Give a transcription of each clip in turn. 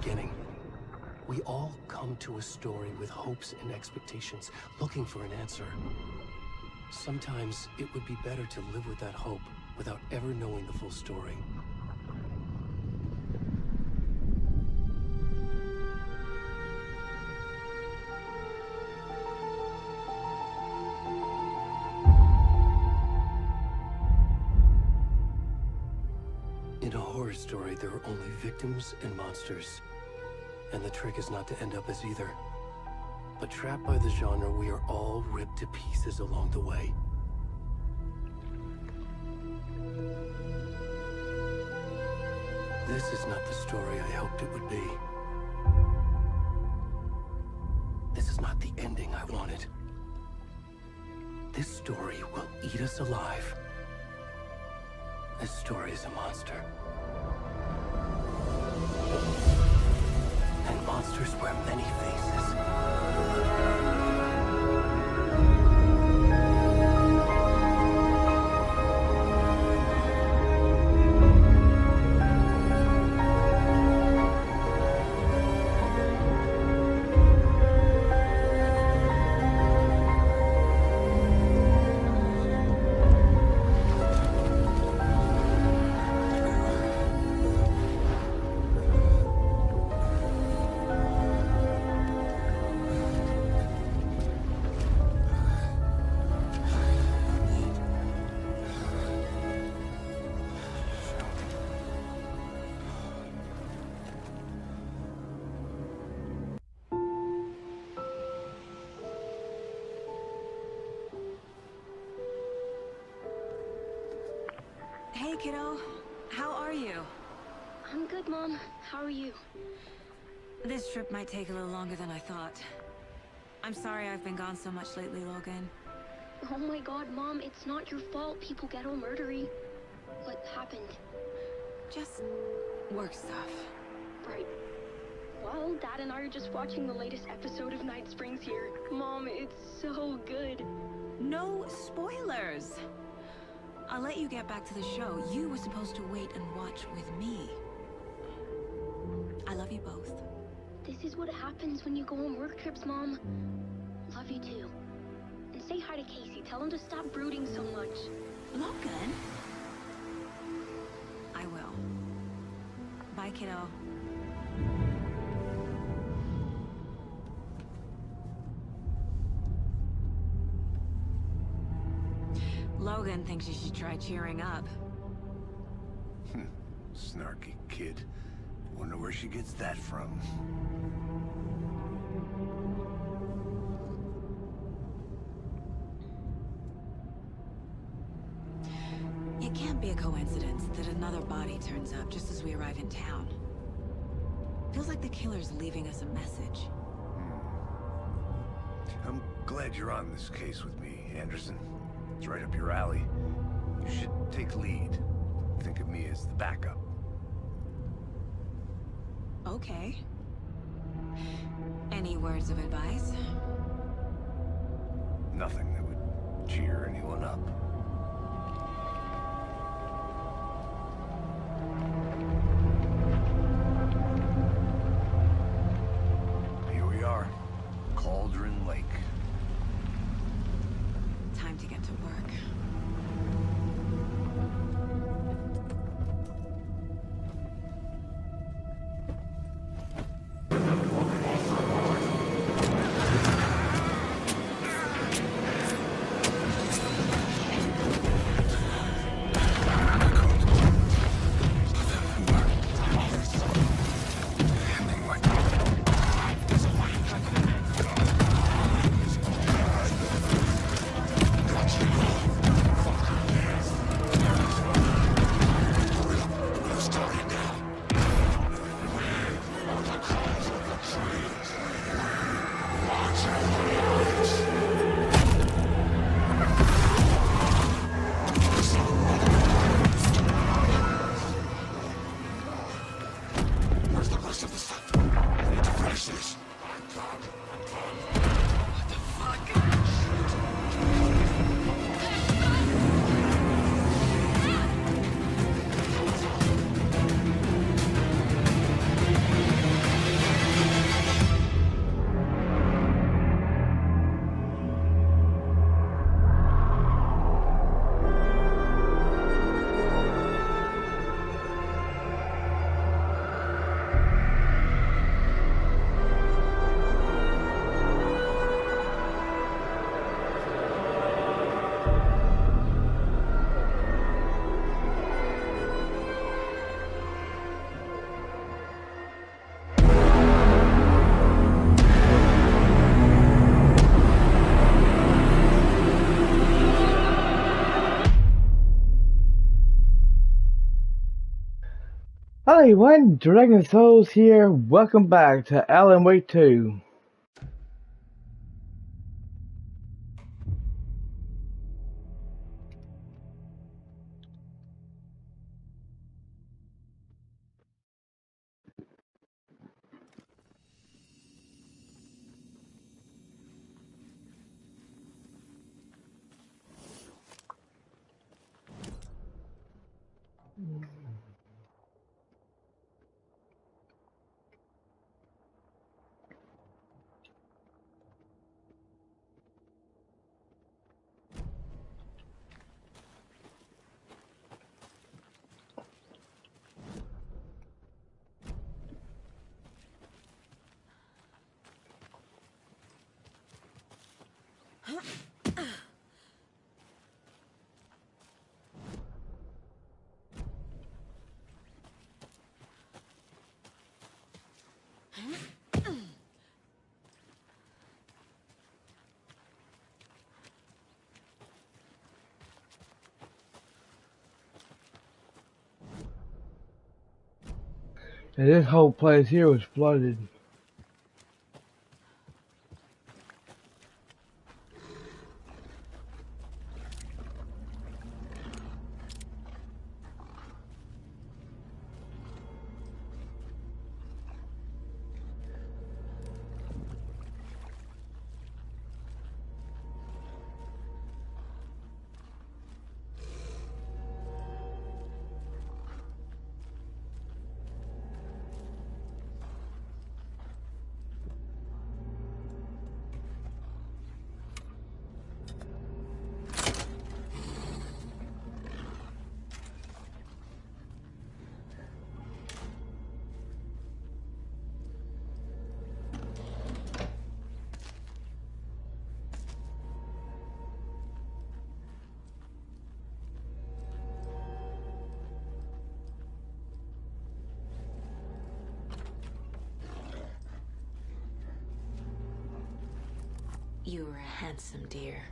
beginning. We all come to a story with hopes and expectations, looking for an answer. Sometimes it would be better to live with that hope without ever knowing the full story. In a horror story, there are only victims and monsters. And the trick is not to end up as either. But trapped by the genre, we are all ripped to pieces along the way. This is not the story I hoped it would be. This is not the ending I wanted. This story will eat us alive. This story is a monster. And monsters wear many faces. Kiddo. How are you? I'm good, Mom. How are you? This trip might take a little longer than I thought. I'm sorry I've been gone so much lately, Logan. Oh my god, Mom, it's not your fault people get all murdery. What happened? Just work stuff. Right. Well, Dad and I are just watching the latest episode of Night Springs here. Mom, it's so good. No spoilers! I'll let you get back to the show. You were supposed to wait and watch with me. I love you both. This is what happens when you go on work trips, Mom. Love you too. And say hi to Casey. Tell him to stop brooding so much. Logan? I will. Bye, kiddo. Logan thinks you should try cheering up. Snarky kid. Wonder where she gets that from. It can't be a coincidence that another body turns up just as we arrive in town. Feels like the killer's leaving us a message. Hmm. I'm glad you're on this case with me, Anderson. It's right up your alley. You should take lead. Think of me as the backup. Okay. Any words of advice? Nothing that would cheer anyone up. Howdy, one Dragon Souls here. Welcome back to Alan Wake 2. And this whole place here was flooded. Handsome dear.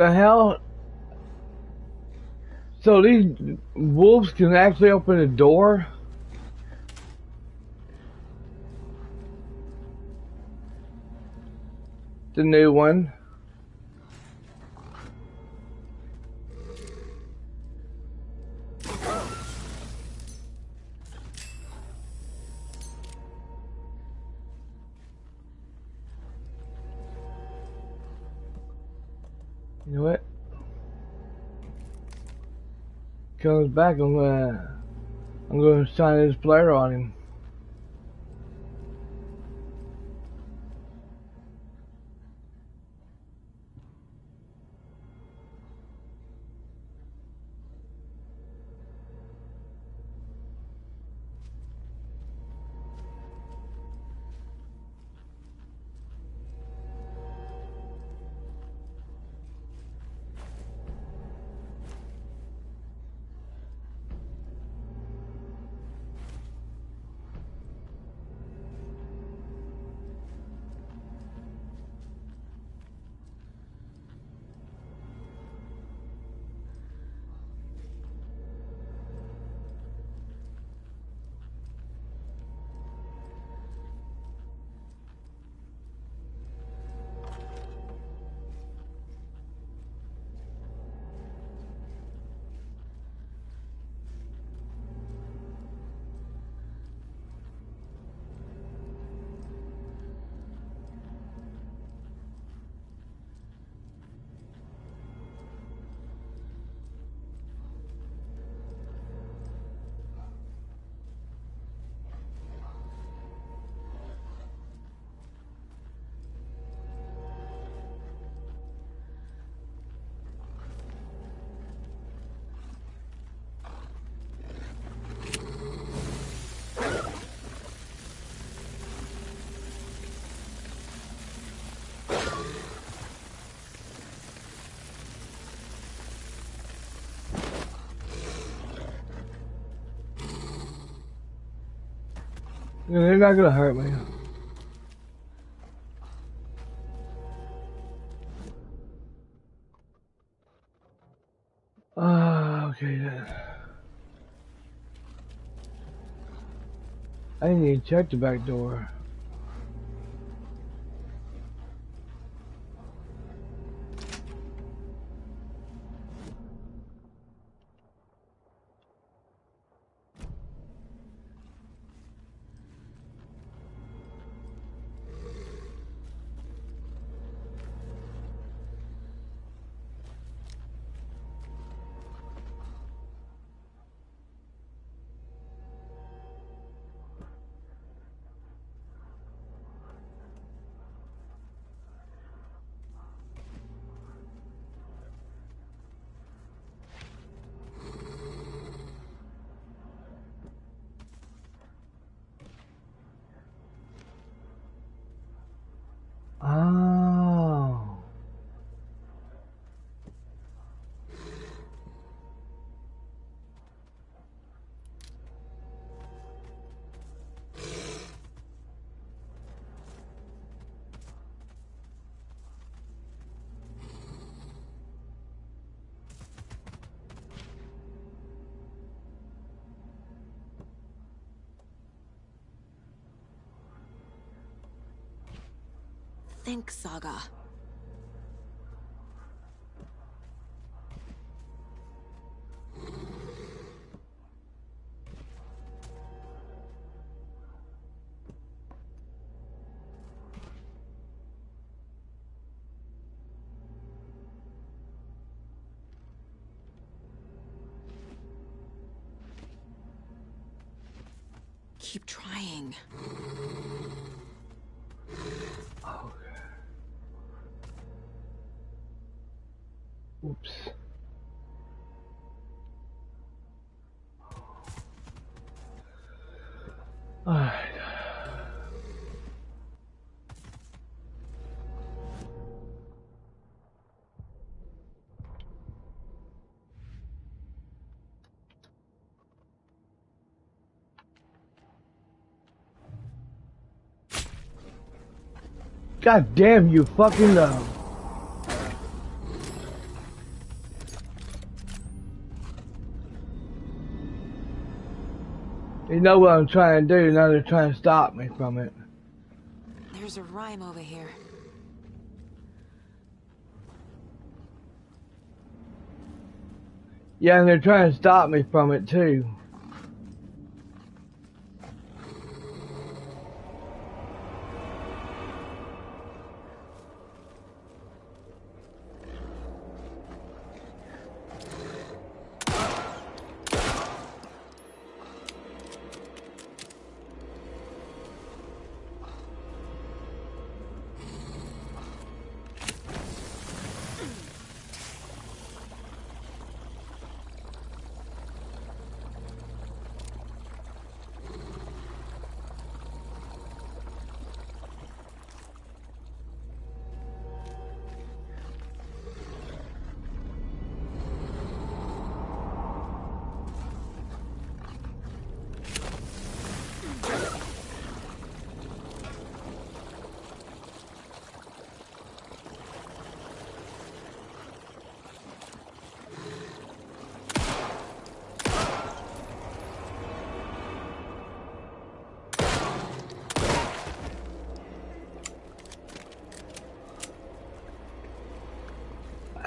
The hell? So these wolves can actually open a door? The new one. Back, I'm gonna, I'm gonna shine this flare on him. They're not gonna hurt me. Ah, okay then. I need to check the back door. Saga. God damn you fucking uh You know what I'm trying to do, now they're trying to stop me from it. There's a rhyme over here. Yeah, and they're trying to stop me from it too.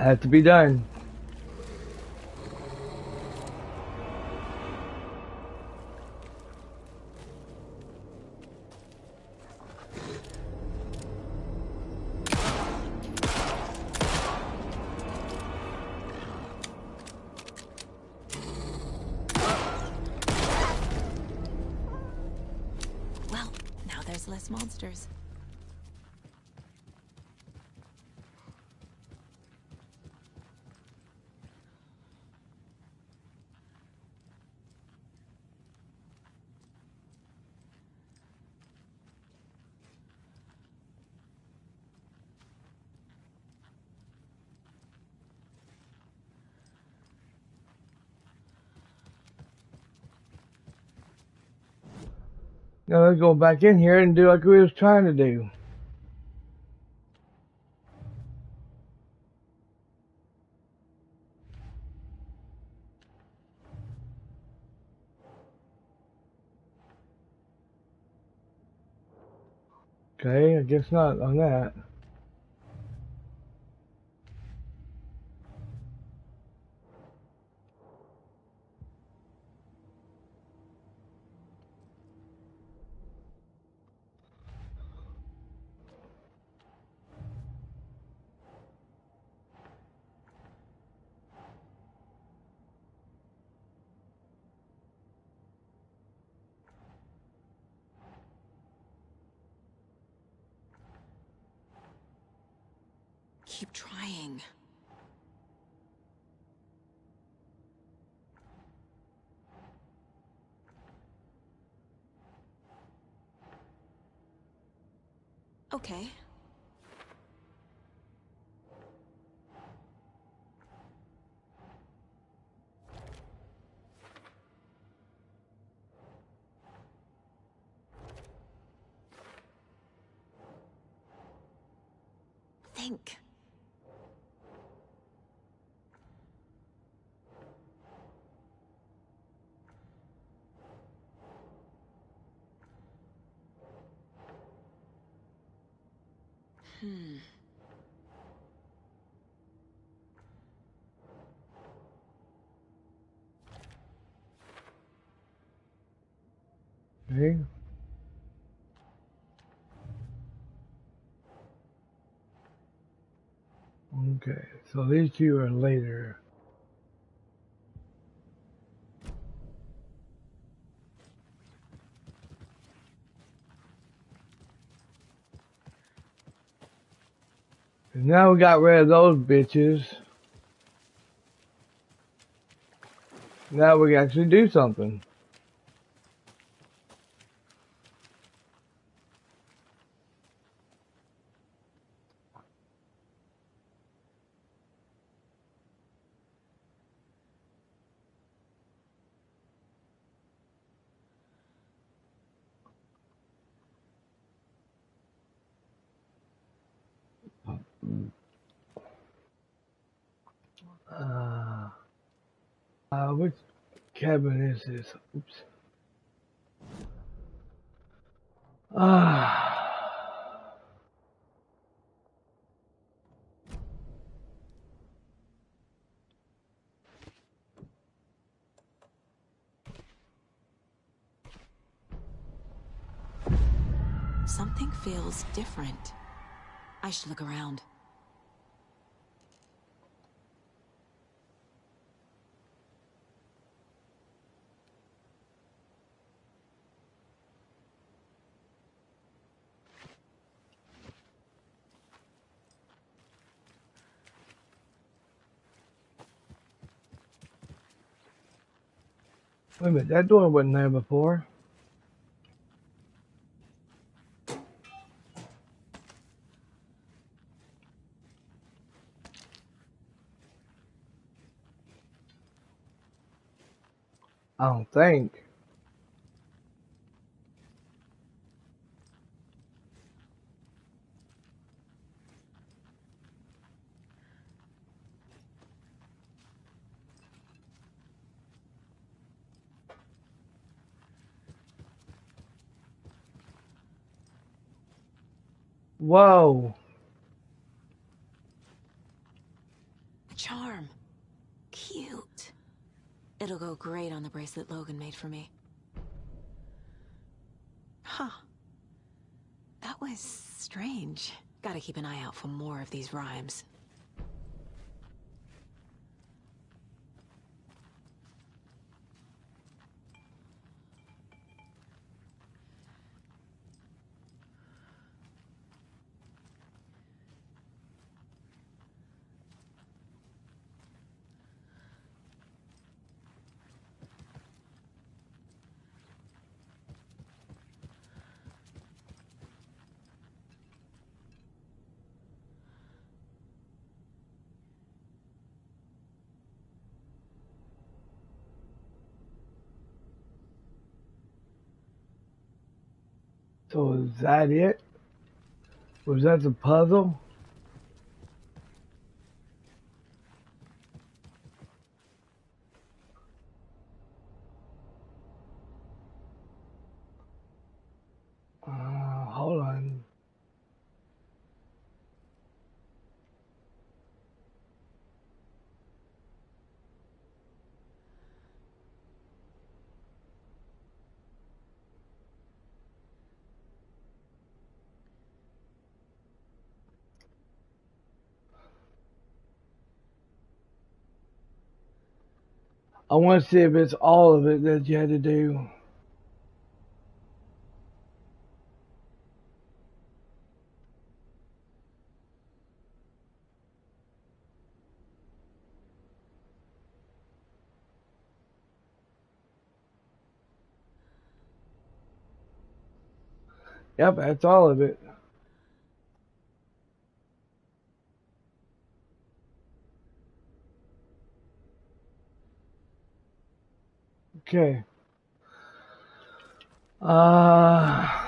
Had to be done. Let's go back in here and do like we was trying to do. Okay, I guess not on that. Keep trying. Okay. Think. Okay, so these two are later. And now we got rid of those bitches. Now we can actually do something. Uh, uh, which cabin is? Oops. Ah. Something feels different. I should look around. Wait a minute, that door wasn't there before. I don't think. Whoa. A charm. Cute. It'll go great on the bracelet Logan made for me. Huh. That was strange. Gotta keep an eye out for more of these rhymes. So is that it? Was that the puzzle? Uh, hold on. I want to see if it's all of it that you had to do. Yep, that's all of it. Okay. Uh,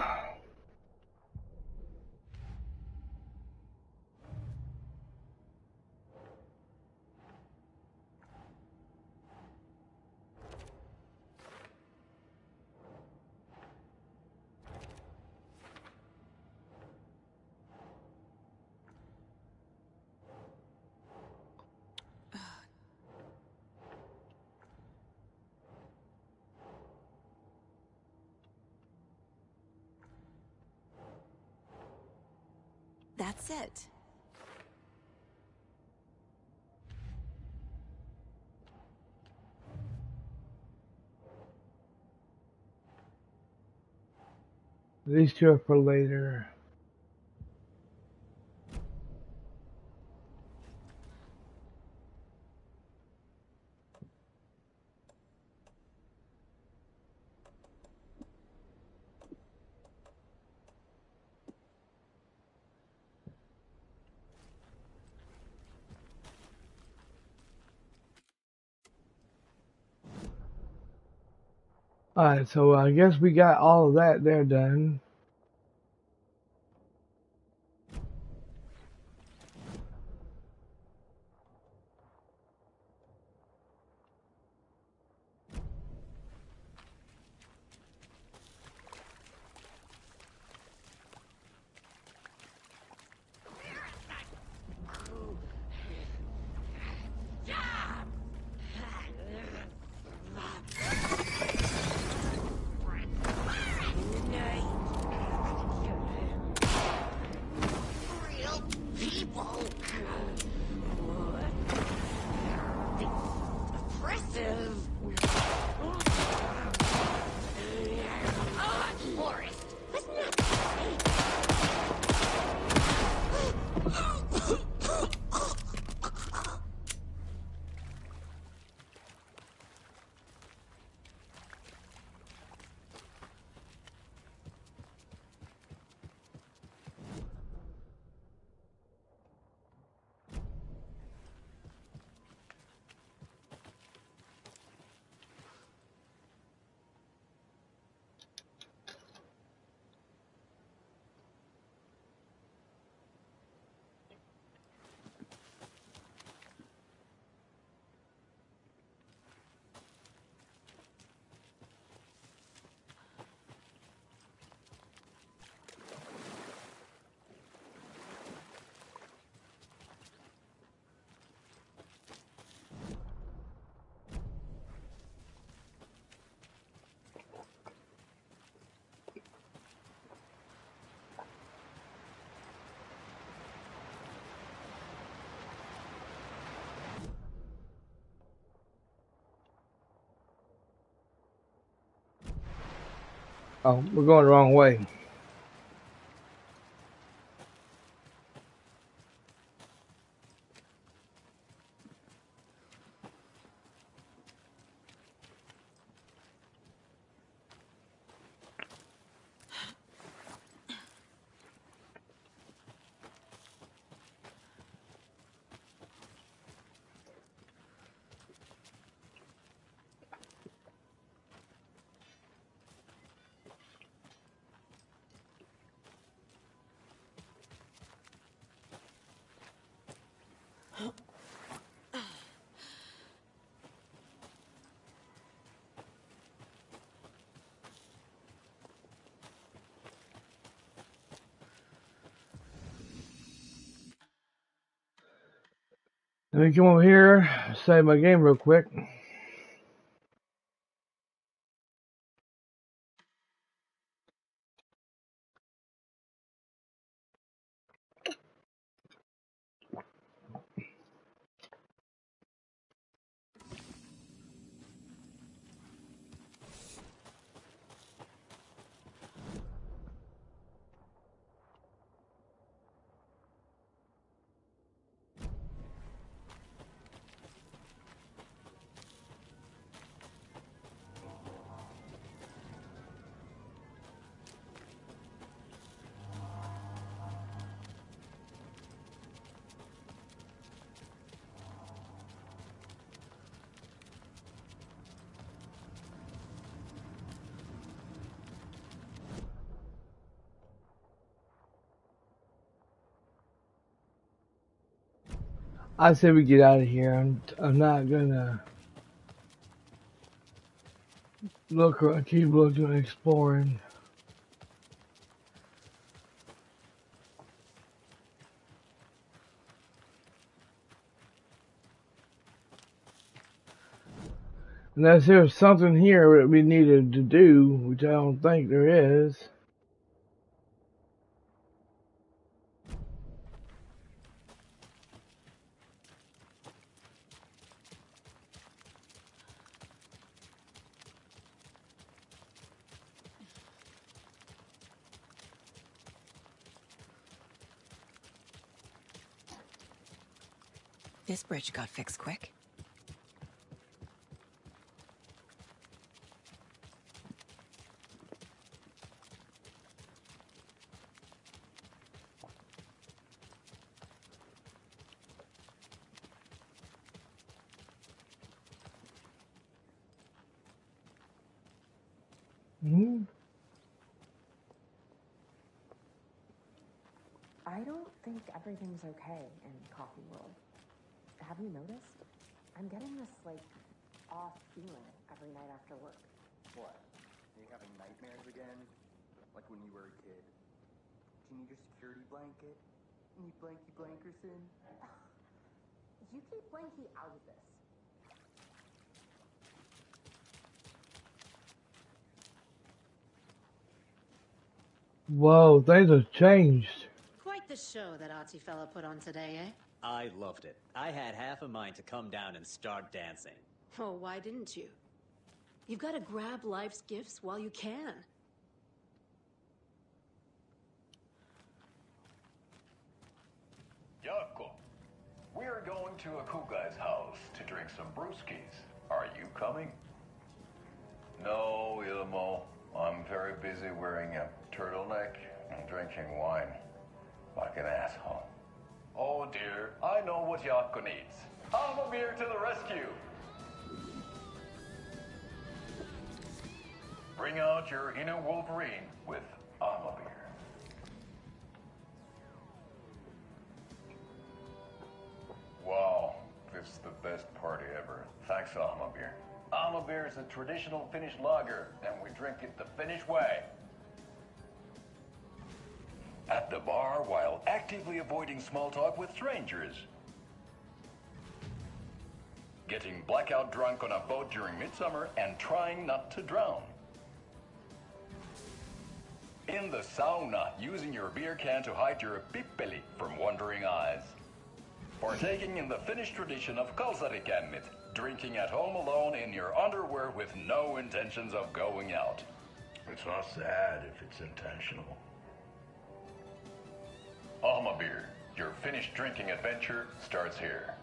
it. these two are for later. Alright, so I guess we got all of that there done. Oh, we're going the wrong way. Let me come over here, save my game real quick. I say we get out of here. I'm I'm not gonna look or keep looking exploring. Unless there's something here that we needed to do, which I don't think there is. Bridge got fixed quick. I don't think everything's okay in Coffee World. Have you noticed? I'm getting this, like, off feeling every night after work. What? Are you having nightmares again? Like when you were a kid? Do you need your security blanket? Need Blanky Blankerson? You keep Blanky out of this. Whoa, things have changed. Quite the show that artsy fella put on today, eh? I loved it. I had half a mind to come down and start dancing. Oh, why didn't you? You've got to grab life's gifts while you can. Jaakko, we're going to Akugai's house to drink some brewskis. Are you coming? No, Ilmo. I'm very busy wearing a turtleneck and drinking wine. Like an asshole. Oh dear, I know what Jaakko needs. Almamir to the rescue! Bring out your inner Wolverine with Almamir. Wow, this is the best party ever. Thanks, Almabir. Almabir is a traditional Finnish lager, and we drink it the Finnish way. At the bar while actively avoiding small talk with strangers. Getting blackout drunk on a boat during midsummer and trying not to drown. In the sauna, using your beer can to hide your pippeli from wandering eyes. Partaking in the Finnish tradition of kalsarikännit, drinking at home alone in your underwear with no intentions of going out. It's not sad if it's intentional. Alma beer, your finished drinking adventure starts here.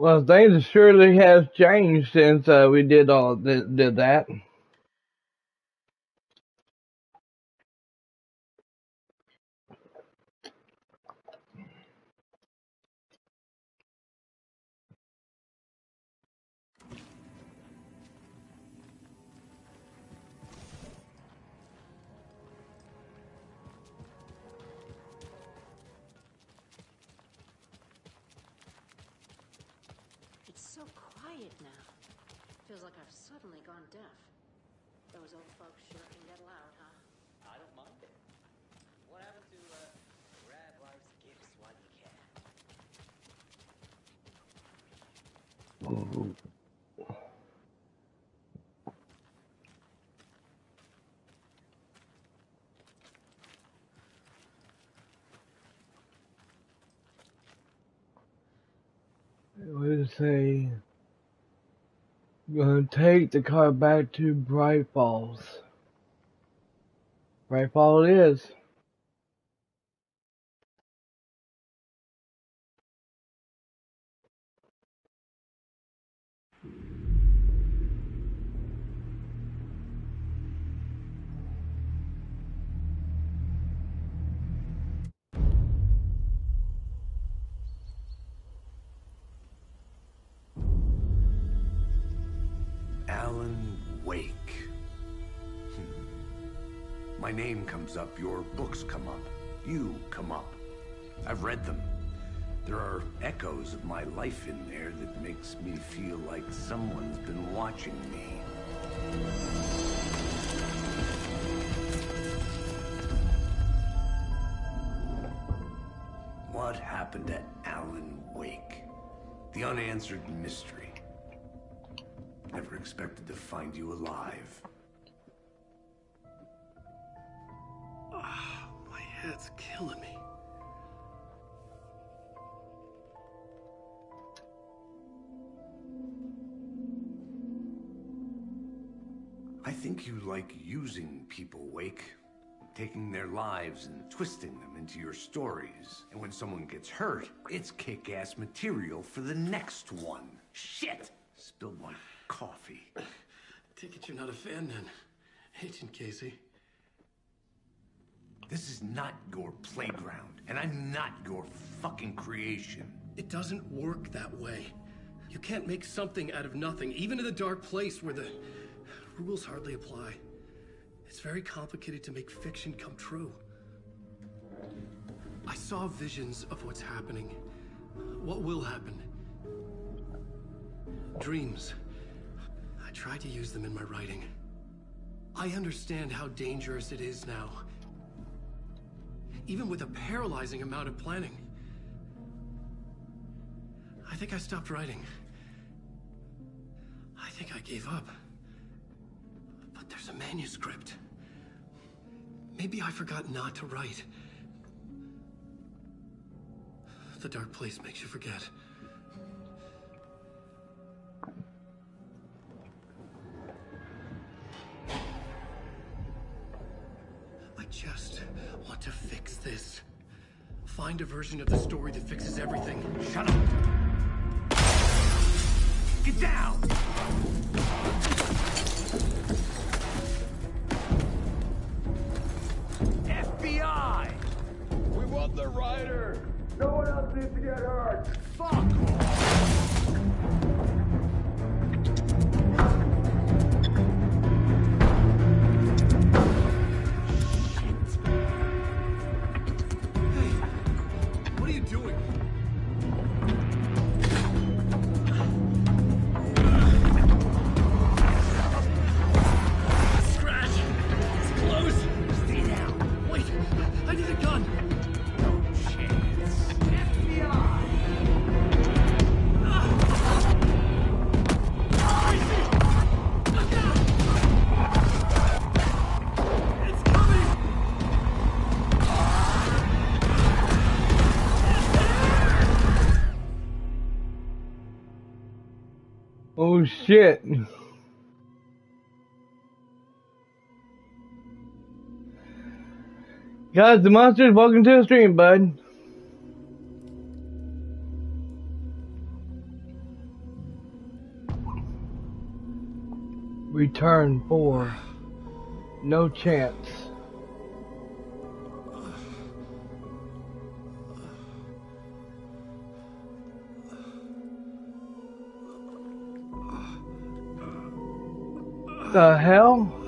Well, things surely have changed since uh, we did all did, did that. Take the car back to Bright Falls. Bright Falls it is. Comes up, your books come up, you come up. I've read them. There are echoes of my life in there that makes me feel like someone's been watching me. What happened to Alan Wake? The unanswered mystery. Never expected to find you alive. Head's killing me. I think you like using people, Wake. Taking their lives and twisting them into your stories. And when someone gets hurt, it's kick-ass material for the next one. Shit! Spilled my coffee. Take it you're not a fan then, Agent Casey. This is not your playground, and I'm not your fucking creation. It doesn't work that way. You can't make something out of nothing, even in the dark place where the rules hardly apply. It's very complicated to make fiction come true. I saw visions of what's happening, what will happen. Dreams. I tried to use them in my writing. I understand how dangerous it is now. Even with a paralyzing amount of planning. I think I stopped writing. I think I gave up. But there's a manuscript. Maybe I forgot not to write. The dark place makes you forget. I just want to fix this. Find a version of the story that fixes everything. Shut up! Get down! FBI! We want the rider! No one else needs to get hurt! Fuck off! Shit. Guys, the monsters, welcome to the stream, bud. Return for no chance. The hell?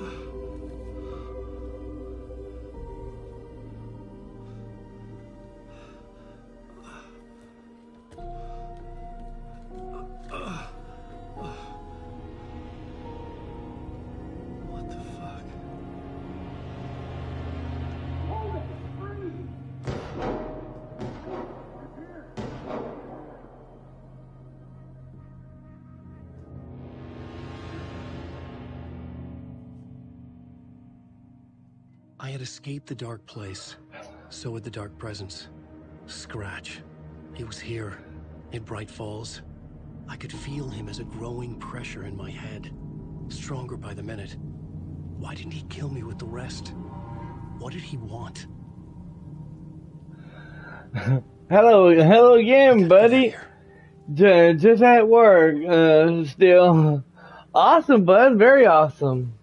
Escaped the dark place. So had the dark presence. Scratch. He was here, in Bright Falls. I could feel him as a growing pressure in my head. Stronger by the minute. Why didn't he kill me with the rest? What did he want? hello, hello again, buddy. Just at work, uh, still. Awesome, bud. Very awesome.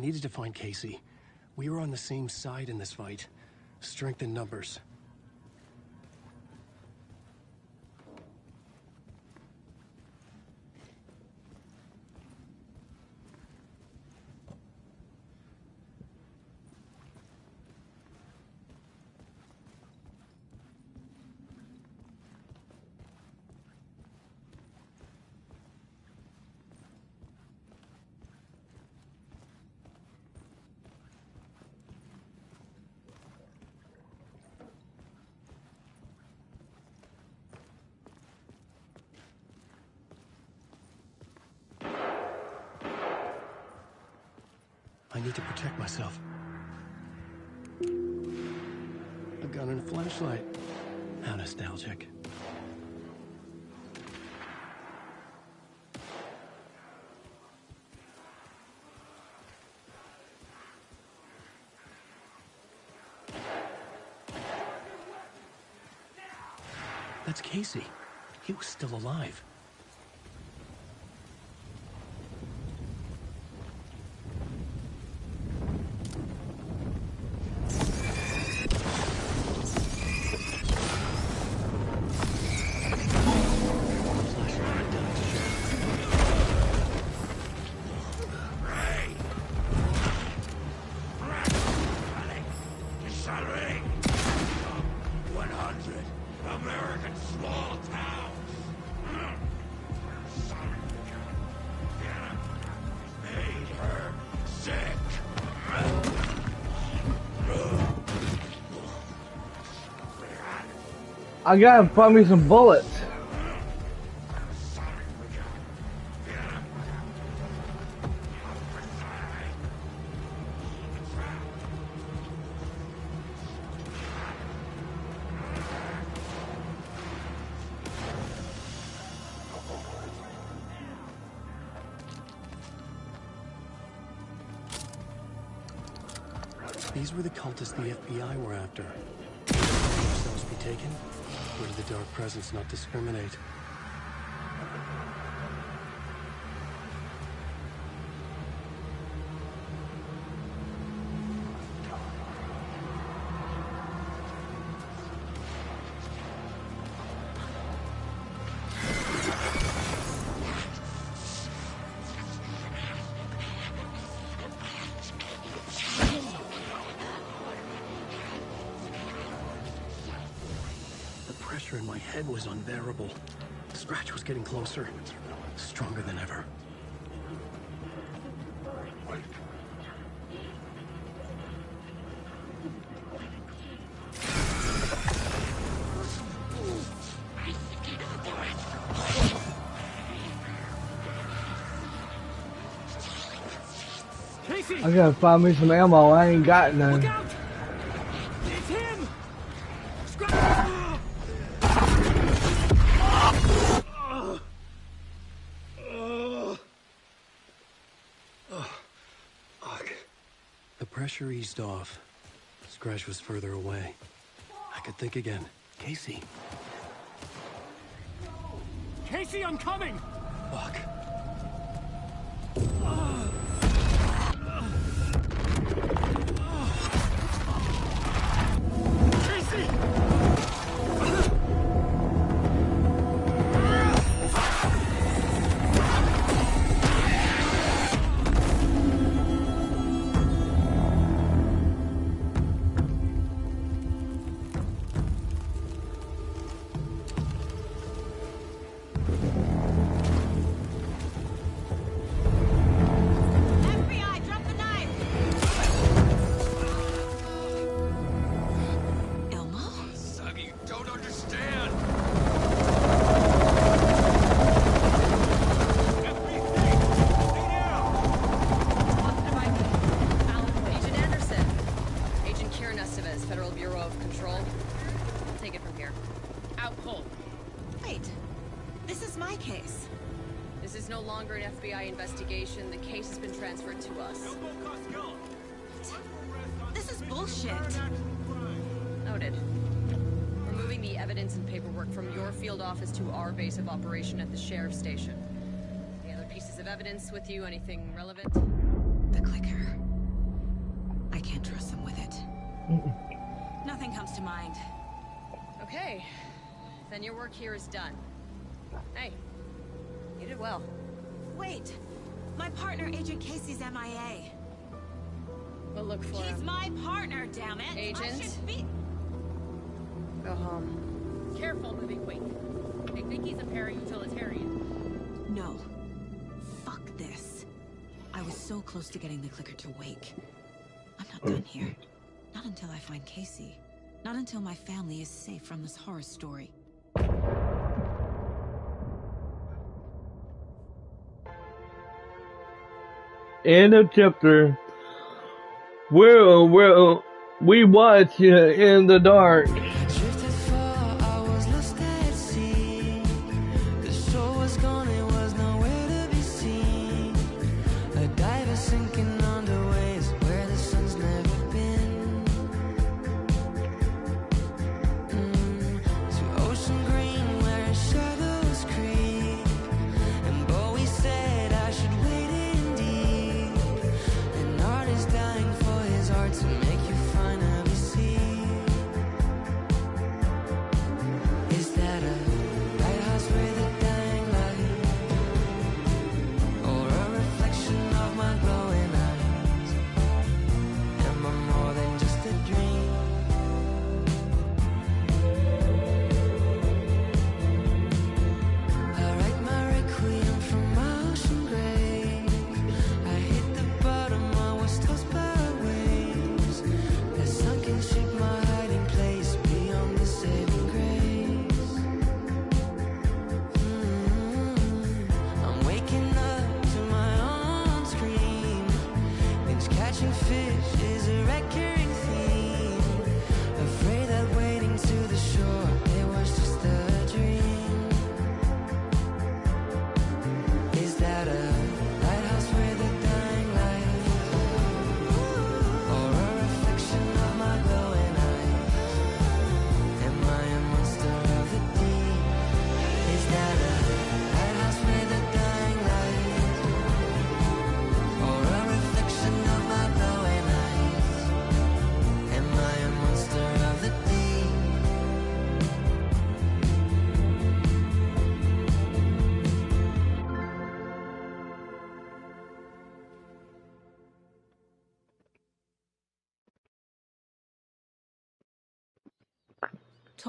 Needed to find Casey. We were on the same side in this fight. Strength in numbers. Casey. He was still alive. I gotta find me some bullets. Presence not discriminate? Head was unbearable. Scratch was getting closer, stronger than ever. I gotta find me some ammo. I ain't got none. It's him! The pressure eased off. Scratch was further away. I could think again. Casey. Casey, I'm coming! Fuck. We're the evidence and paperwork from your field office to our base of operation at the sheriff's station. Any other pieces of evidence with you? Anything relevant? The clicker. I can't trust them with it. Nothing comes to mind. Okay. Then your work here is done. Hey, you did well. Wait! My partner, Agent Casey's MIA. We'll look for He's him. my partner, damn it! I Agent? Should be- Go home. Careful, moving wake. They think he's a para-utilitarian. No. Fuck this. I was so close to getting the clicker to wake. I'm not done here. Not until I find Casey. Not until my family is safe from this horror story. End of chapter. We're, we're, we watch uh, in the dark.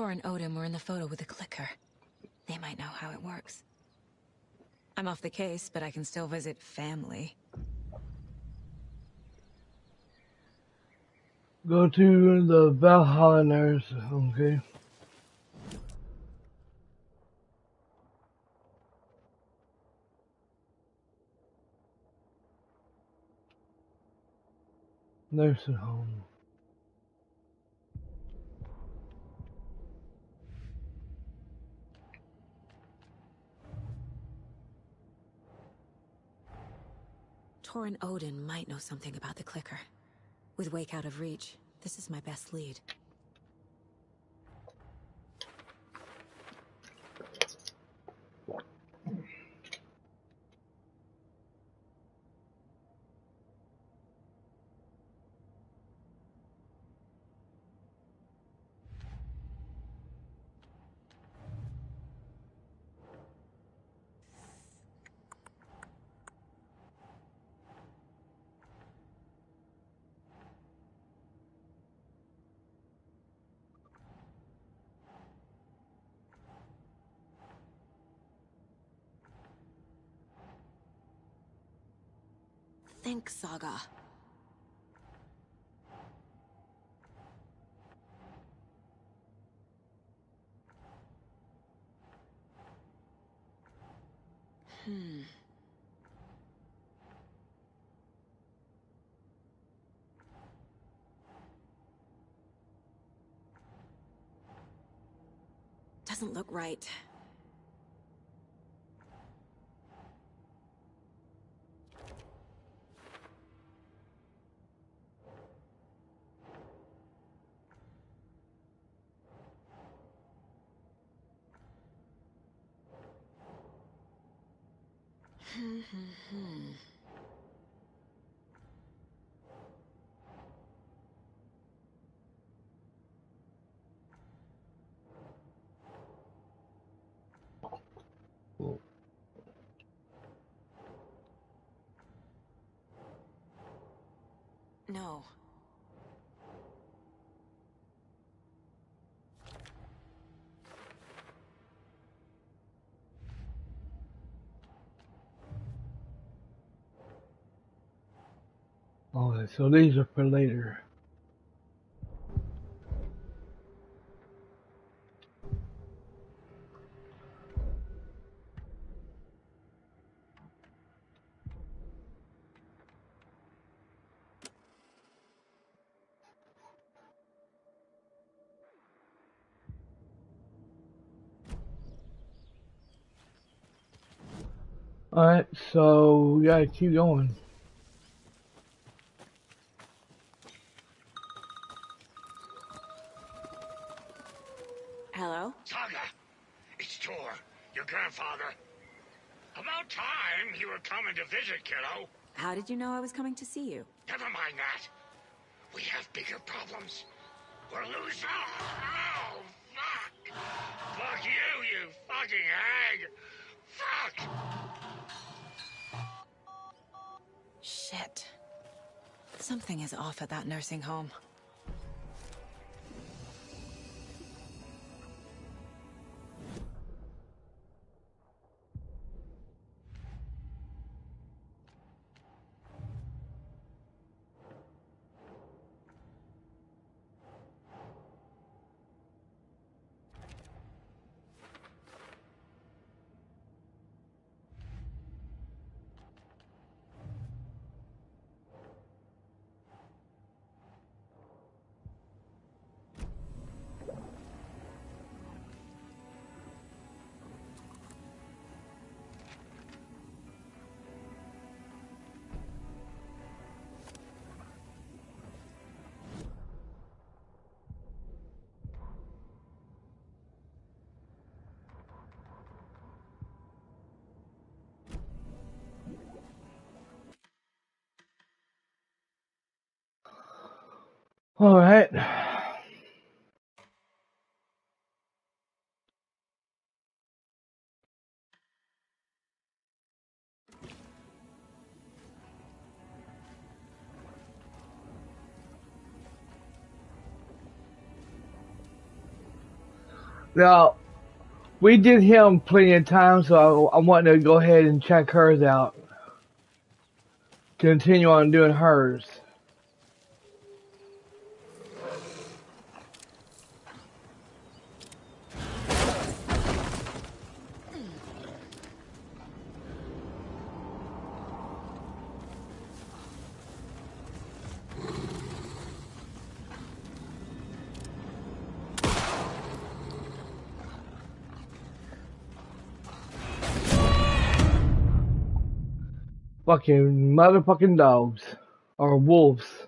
Tor and Odin were in the photo with the clicker. They might know how it works. I'm off the case, but I can still visit family. Go to the Valhalla nurse, okay? Nursing home. Tor and Odin might know something about the clicker. With Wake out of reach, this is my best lead. Think Saga. Hmm. Doesn't look right. No. Oh, so these are for later. So we gotta keep going. Hello? Saga, it's Tor, your grandfather. About time you were coming to visit, kiddo. How did you know I was coming to see you? Never mind that. We have bigger problems. We're losing. Oh, fuck. Fuck you, you fucking hag. Fuck. Shit. Something is off at that nursing home. Alright. Now, we did him plenty of times, so I, I want to go ahead and check hers out. Continue on doing hers. Fucking motherfucking dogs. Or wolves.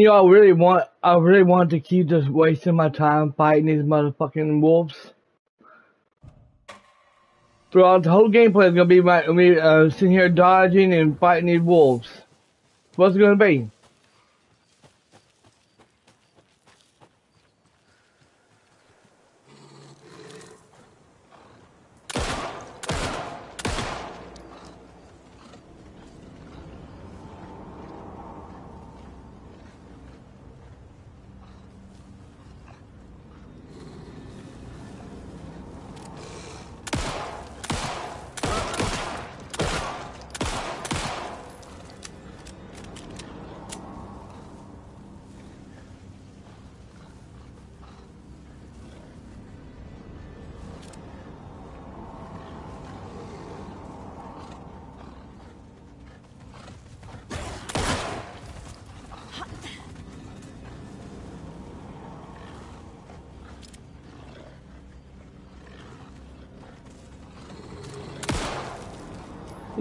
You know, I really want, I really want to keep just wasting my time fighting these motherfucking wolves. Throughout the whole gameplay is gonna be my, me uh, sitting here dodging and fighting these wolves. What's it gonna be?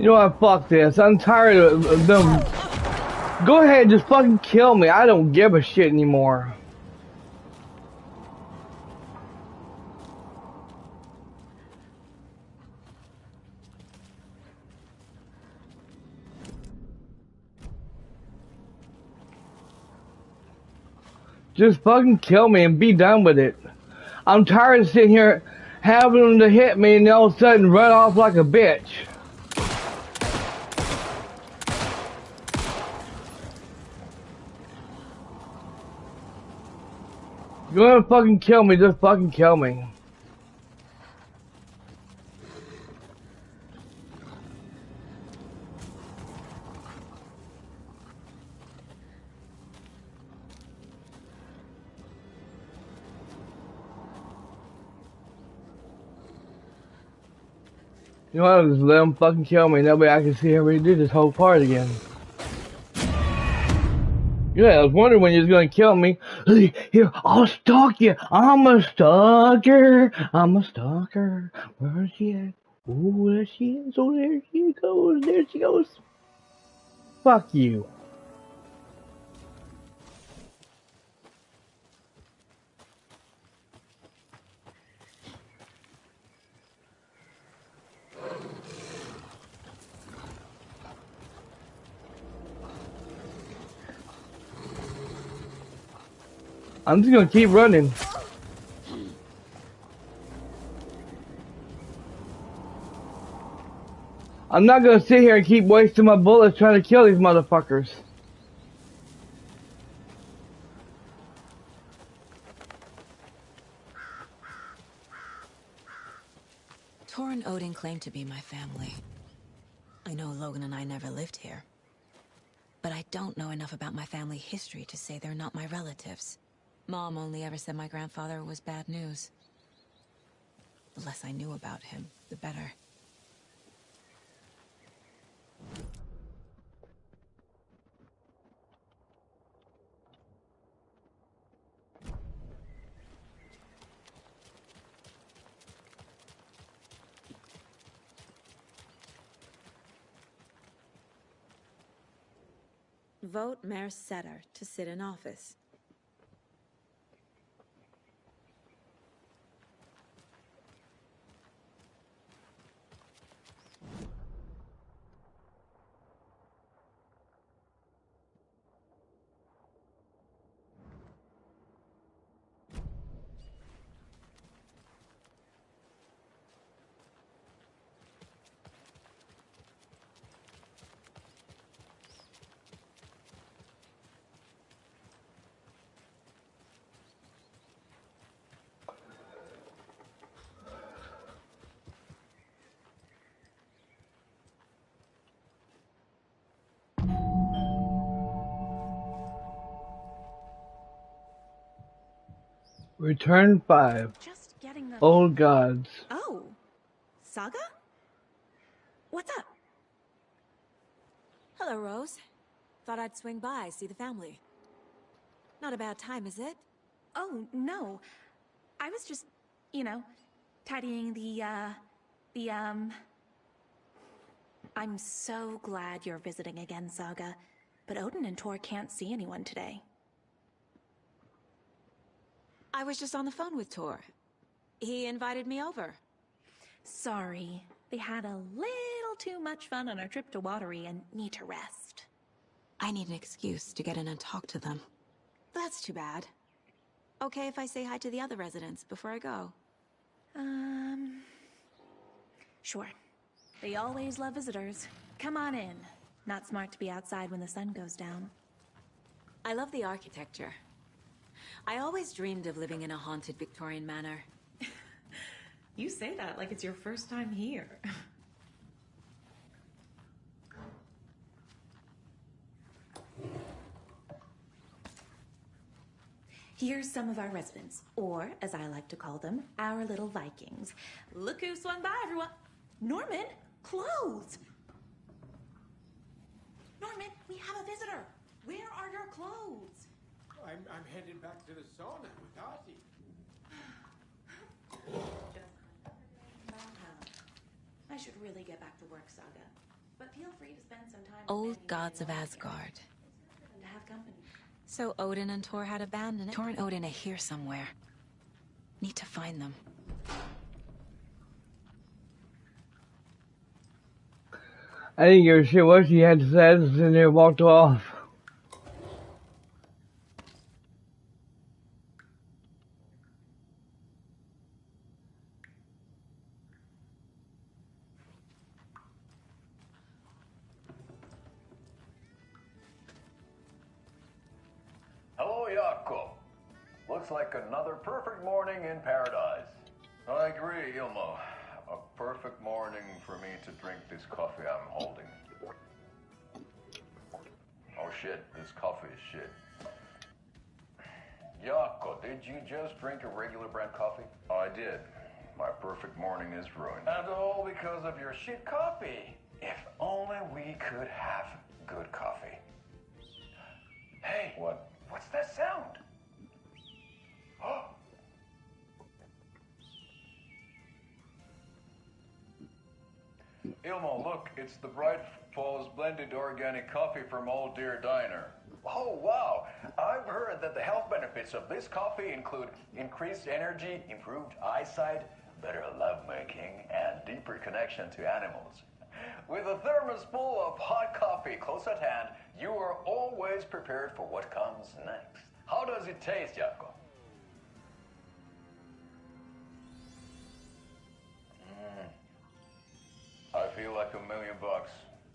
Know what? Fuck this. I'm tired of them. Go ahead, and just fucking kill me. I don't give a shit anymore. Just fucking kill me and be done with it. I'm tired of sitting here having them to hit me and all of a sudden run off like a bitch. You wanna fucking kill me, just fucking kill me. You what? Just let them fucking kill me. That way I can see we do this whole part again. Yeah, I was wondering when you was gonna kill me. Here, I'll stalk you. I'm a stalker. I'm a stalker. Where's she at? Oh, there she is. Oh, there she goes. There she goes. Fuck you. I'm just gonna keep running. I'm not gonna sit here and keep wasting my bullets trying to kill these motherfuckers. Tor and Odin claim to be my family. I know Logan and I never lived here. But I don't know enough about my family history to say they're not my relatives. Mom only ever said my grandfather was bad news. The less I knew about him, the better. Vote Mayor Setter to sit in office. Return 5. Just getting the... Old gods. Oh, Saga? What's up? Hello, Rose. Thought I'd swing by, see the family. Not a bad time, is it? Oh, no. I was just, you know, tidying the, uh, the, um... I'm so glad you're visiting again, Saga. But Odin and Tor can't see anyone today. I was just on the phone with Tor. He invited me over. Sorry. They had a little too much fun on our trip to Watery and need to rest. I need an excuse to get in and talk to them. That's too bad. Okay if I say hi to the other residents before I go? Um. Sure. They always love visitors. Come on in. Not smart to be outside when the sun goes down. I love the architecture. I always dreamed of living in a haunted Victorian manor. You say that like it's your first time here. Here's some of our residents, or as I like to call them, our little Vikings. Look who swung by, everyone. Norman, clothes. Norman, we have a visitor. Where are your clothes? I'm, I'm headed back to the sauna with Ozzy. I should really get back to work, Saga. But feel free to spend some time. Old gods of Asgard. To have company. So Odin and Tor had abandoned it? Tor and Odin are here somewhere. Need to find them. I didn't give a shit what she had to say. I just sitting there and walked off. Your shit coffee. If only we could have good coffee. Hey, what? What's that sound? Oh, Ilmo, look, it's the Bright Falls blended organic coffee from Old Deer Diner. Oh, wow. I've heard that the health benefits of this coffee include increased energy, improved eyesight, better lovemaking, and deeper connection to animals. With a thermos full of hot coffee close at hand, you are always prepared for what comes next. How does it taste, Jaakko? Mm. I feel like a million bucks.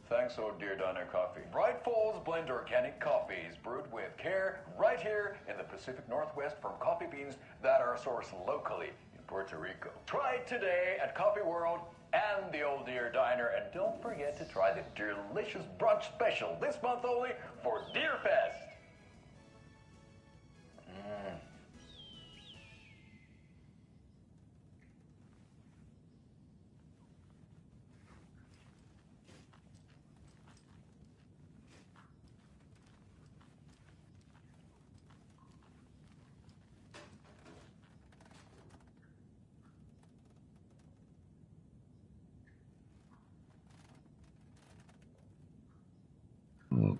Thanks, oh dear Diner Coffee. Bright Falls Blend Organic coffees brewed with care right here in the Pacific Northwest from coffee beans that are sourced locally Puerto Rico. Try it today at Coffee World and the Old Deer Diner, and don't forget to try the delicious brunch special this month only for Deer Fest. Mm.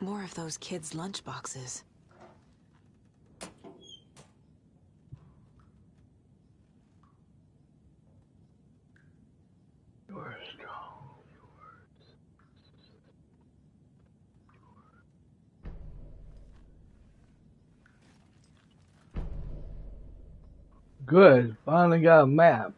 More of those kids' lunchboxes. Good. Finally got a map.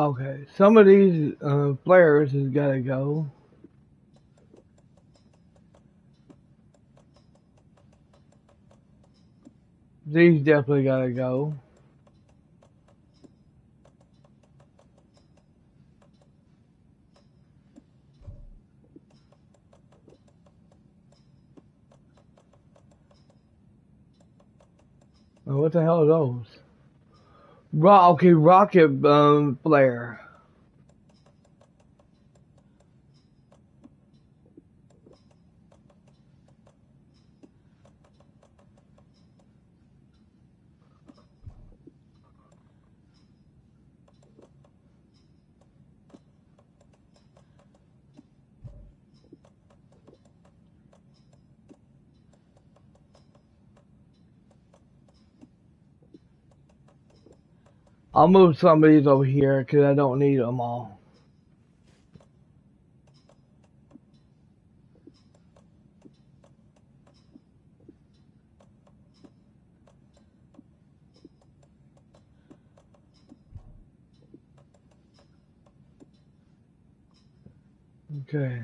Okay, some of these uh, flares has got to go. These definitely got to go. Oh, what the hell are those? Rock, okay, rocket um, flare. I'll move some of these over here because I don't need them all. Okay.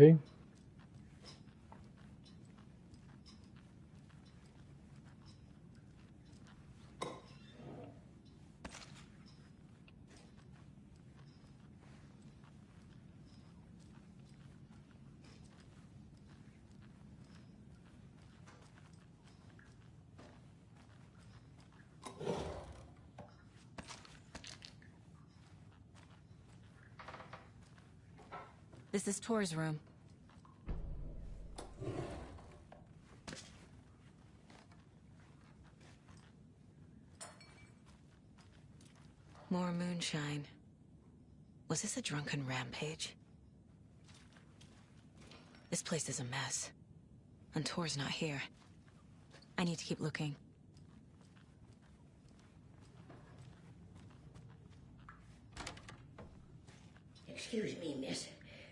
Okay. This is Tor's room. More moonshine. Was this a drunken rampage? This place is a mess. And Tor's not here. I need to keep looking. Excuse me, miss,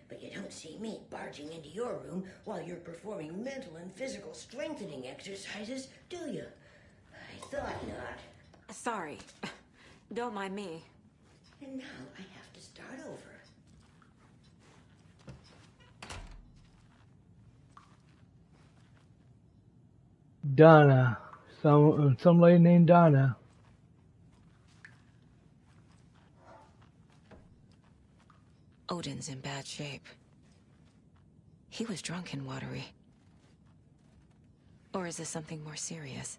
but you don't see me barging into your room while you're performing mental and physical strengthening exercises, do you? I thought not. Sorry. Don't mind me. And now I have to start over. Donna. Some some lady named Donna. Odin's in bad shape. He was drunk and watery. Or is this something more serious?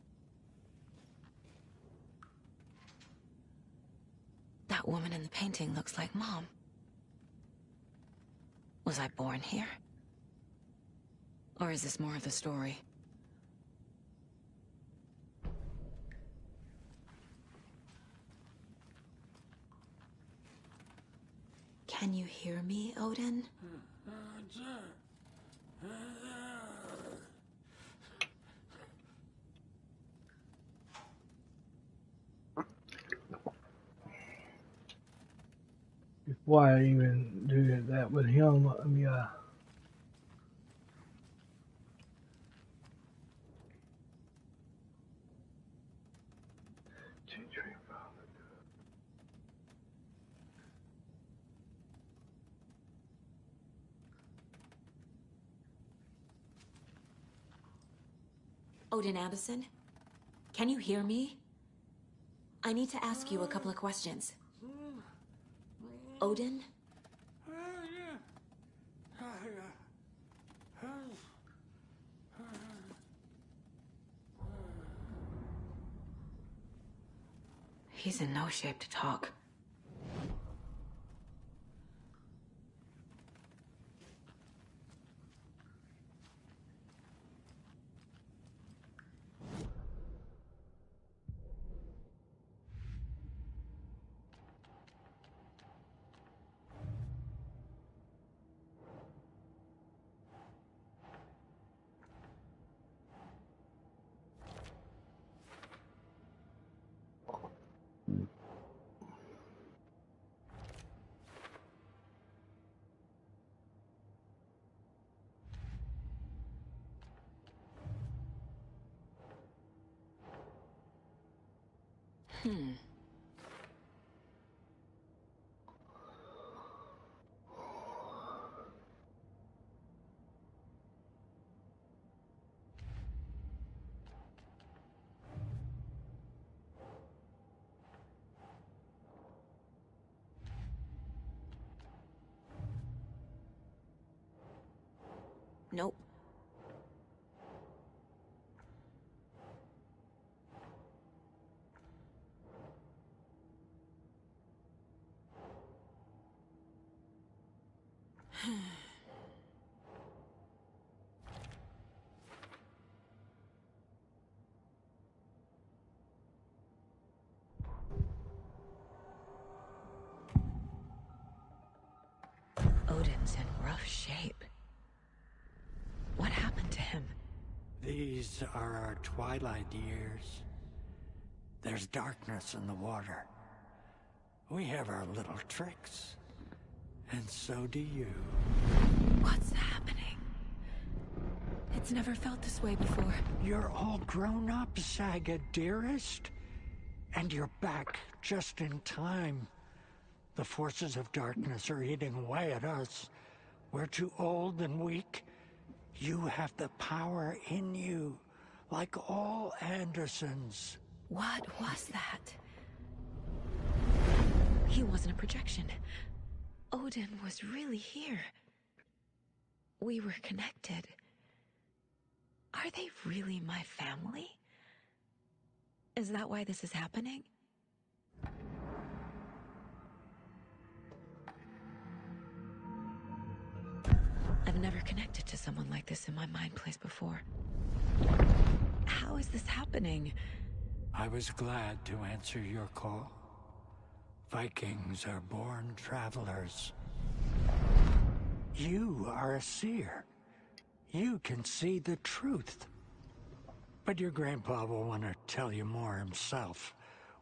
That woman in the painting looks like Mom. Was I born here? Or is this more of the story? Can you hear me, Odin? Hmm. Before I even do that with him, I mean, uh, Odin Abison? Can you hear me? I need to ask you a couple of questions. Odin? He's in no shape to talk. Hmm. Nope. Odin's in rough shape. What happened to him? These are our twilight years. There's darkness in the water. We have our little tricks. And so do you. What's happening? It's never felt this way before. You're all grown up, Saga, dearest. And you're back just in time. The forces of darkness are eating away at us. We're too old and weak. You have the power in you, like all Andersons. What was that? He wasn't a projection. Odin was really here. We were connected. Are they really my family? Is that why this is happening? I've never connected to someone like this in my mind place before. How is this happening? I was glad to answer your call. Vikings are born travelers. You are a seer. You can see the truth. But your grandpa will want to tell you more himself.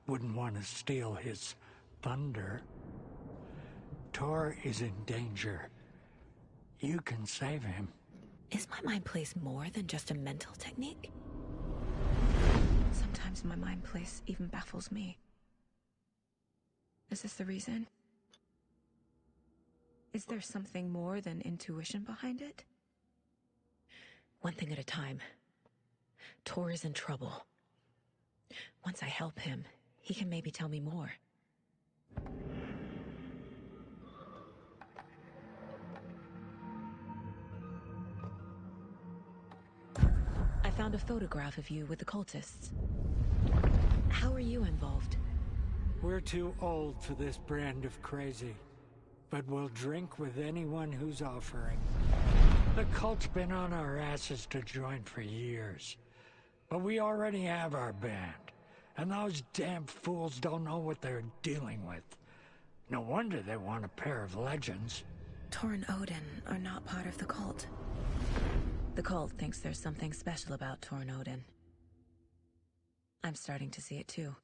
Wouldn't want to steal his thunder. Tor is in danger. You can save him. Is my mind place more than just a mental technique? Sometimes my mind place even baffles me. Is this the reason? Is there something more than intuition behind it? One thing at a time. Tor is in trouble. Once I help him, he can maybe tell me more. I found a photograph of you with the cultists. How are you involved? We're too old for this brand of crazy. But we'll drink with anyone who's offering. The cult's been on our asses to join for years. But we already have our band. And those damn fools don't know what they're dealing with. No wonder they want a pair of legends. Tor and Odin are not part of the cult. The cult thinks there's something special about Tor and Odin. I'm starting to see it too.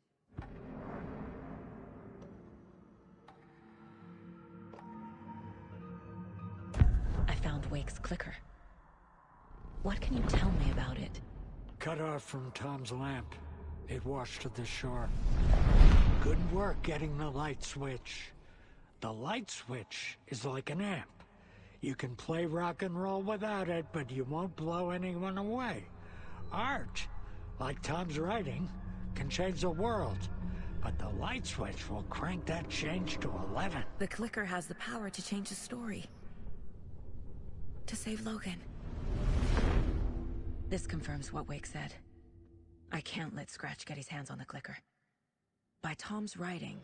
Clicker. What can you tell me about it? Cut off from Tom's lamp. It washed to the shore. Good work getting the light switch. The light switch is like an amp. You can play rock and roll without it, but you won't blow anyone away. Art, like Tom's writing, can change the world. But the light switch will crank that change to 11. The clicker has the power to change the story. To save Logan. This confirms what Wake said. I can't let Scratch get his hands on the clicker. By Tom's writing,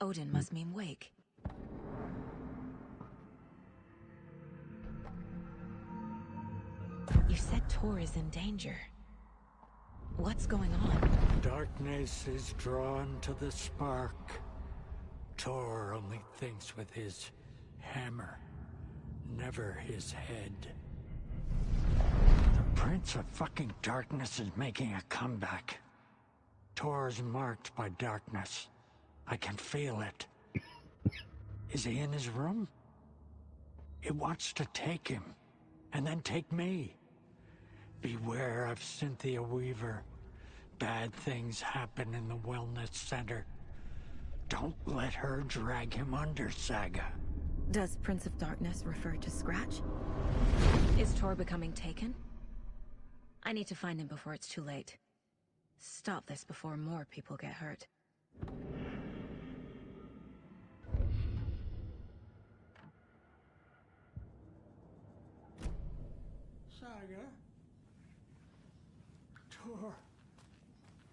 Odin must mean Wake. You said Tor is in danger. What's going on? Darkness is drawn to the spark. Tor only thinks with his hammer, never his head. The Prince of fucking Darkness is making a comeback. Tor is marked by darkness. I can feel it. Is he in his room? It wants to take him, and then take me. Beware of Cynthia Weaver. Bad things happen in the wellness center. Don't let her drag him under, Saga. Does Prince of Darkness refer to Scratch? Is Tor becoming taken? I need to find him before it's too late. Stop this before more people get hurt. Saga? Tor?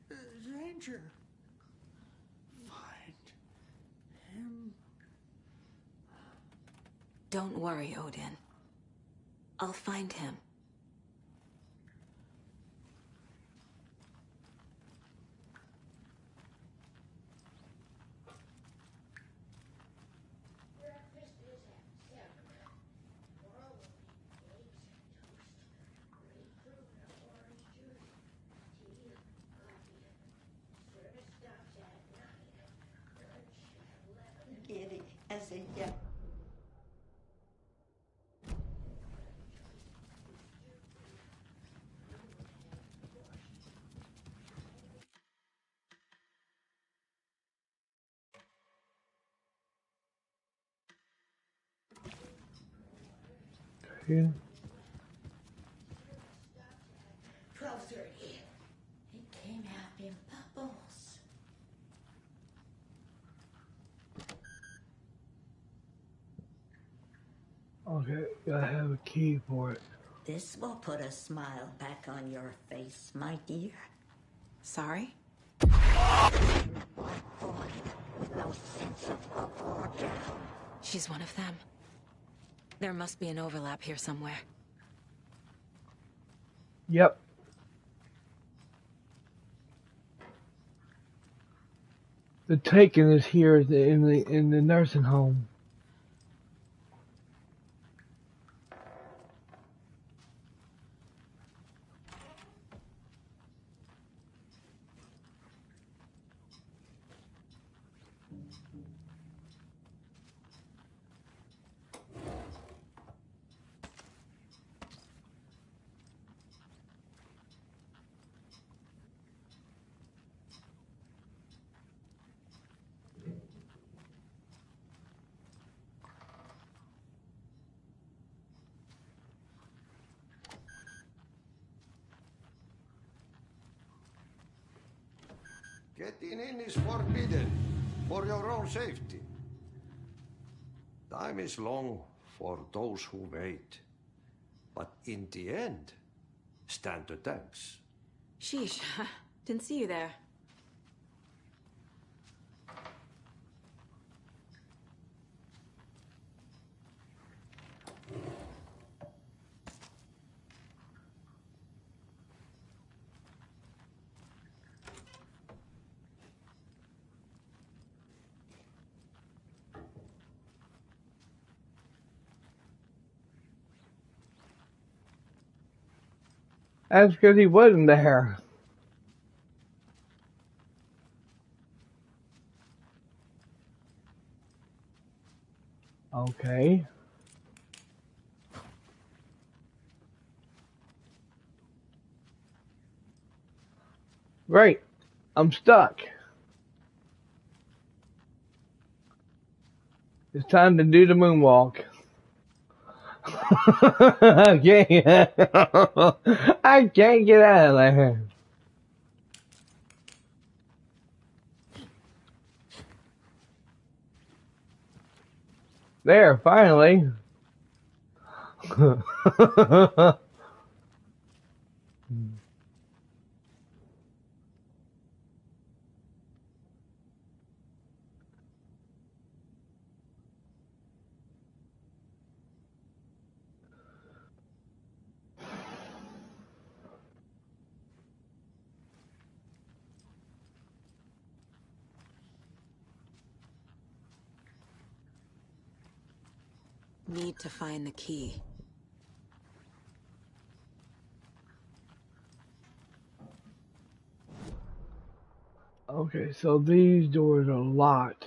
Uh, Danger? Find him. Don't worry, Odin. I'll find him. Breakfast is at seven. All of the eggs and toast, grapefruit and orange juice, tea, coffee. Service stops at nine. Lunch at eleven. Giddy as a young. Yeah. Twelve thirty. It came out in bubbles. Okay, I have a key for it. This will put a smile back on your face, my dear. Sorry? No sense of up or down. She's one of them. There must be an overlap here somewhere. Yep. The taken is here in the in the, in the nursing home. Getting in is forbidden for your own safety. Time is long for those who wait. But in the end, stand the thanks. Sheesh. Didn't see you there. That's because he wasn't there. Okay. Great. I'm stuck. It's time to do the moonwalk. I can't. I can't get out of there. There, finally. Need to find the key. Okay, so these doors are locked.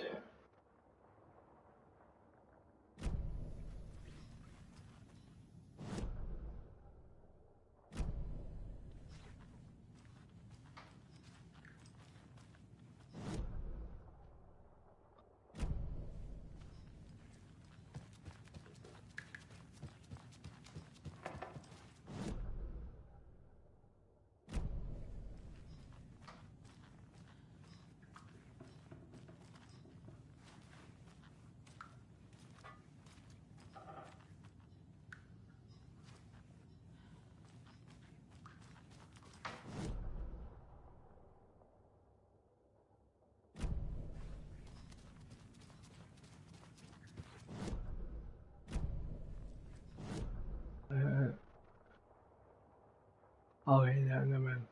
Yeah, no, no, man.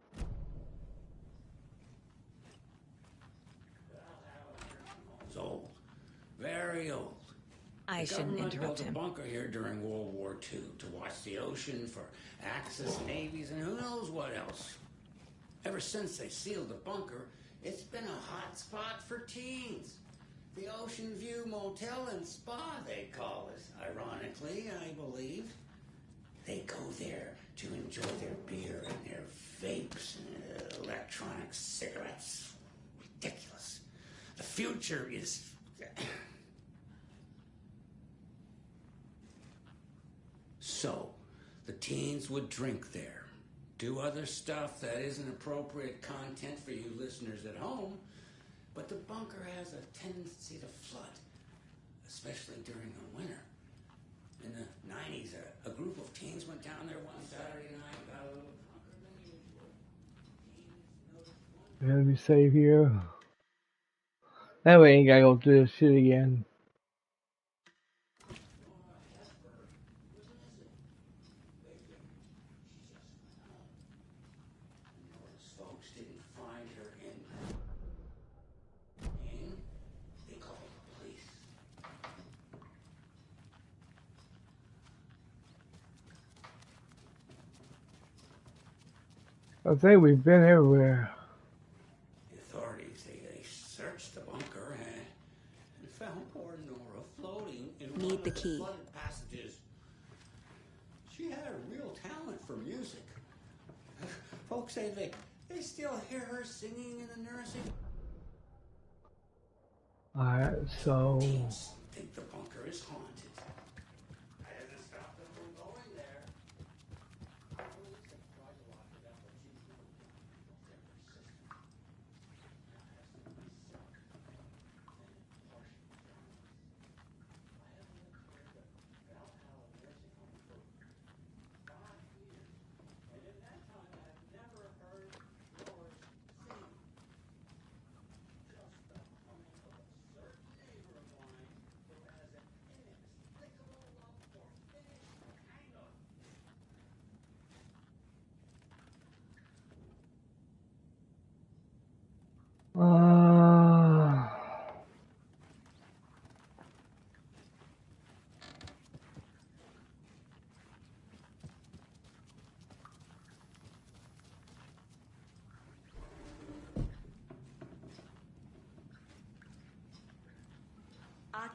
It's old. Very old. I the shouldn't government interrupt built him. a bunker here during World War II to watch the ocean for Axis navies and who knows what else. Ever since they sealed the bunker, it's been a hot spot for teens. The Ocean View Motel and Spa, they call it. Ironically, I believe. They go there to enjoy their beer and their vapes and electronic cigarettes. Ridiculous. The future is. So, the teens would drink there, do other stuff that isn't appropriate content for you listeners at home, but the bunker has a tendency to flood, especially during the winter. In the 90s, a, a group of teens went down there one Saturday night, got a little drunker than usual. Let me save here. That way I ain't gotta go through this shit again. Those folks didn't find her in. In? They called the police. I think we've been everywhere. The authorities, they, they searched the bunker and, and found poor Nora floating in one Need of the key. flooded passages. She had a real talent for music. Folks say they, they still hear her singing in the nursing. Alright, so think the bunker is haunted. I hasn't stopped them from going there. uh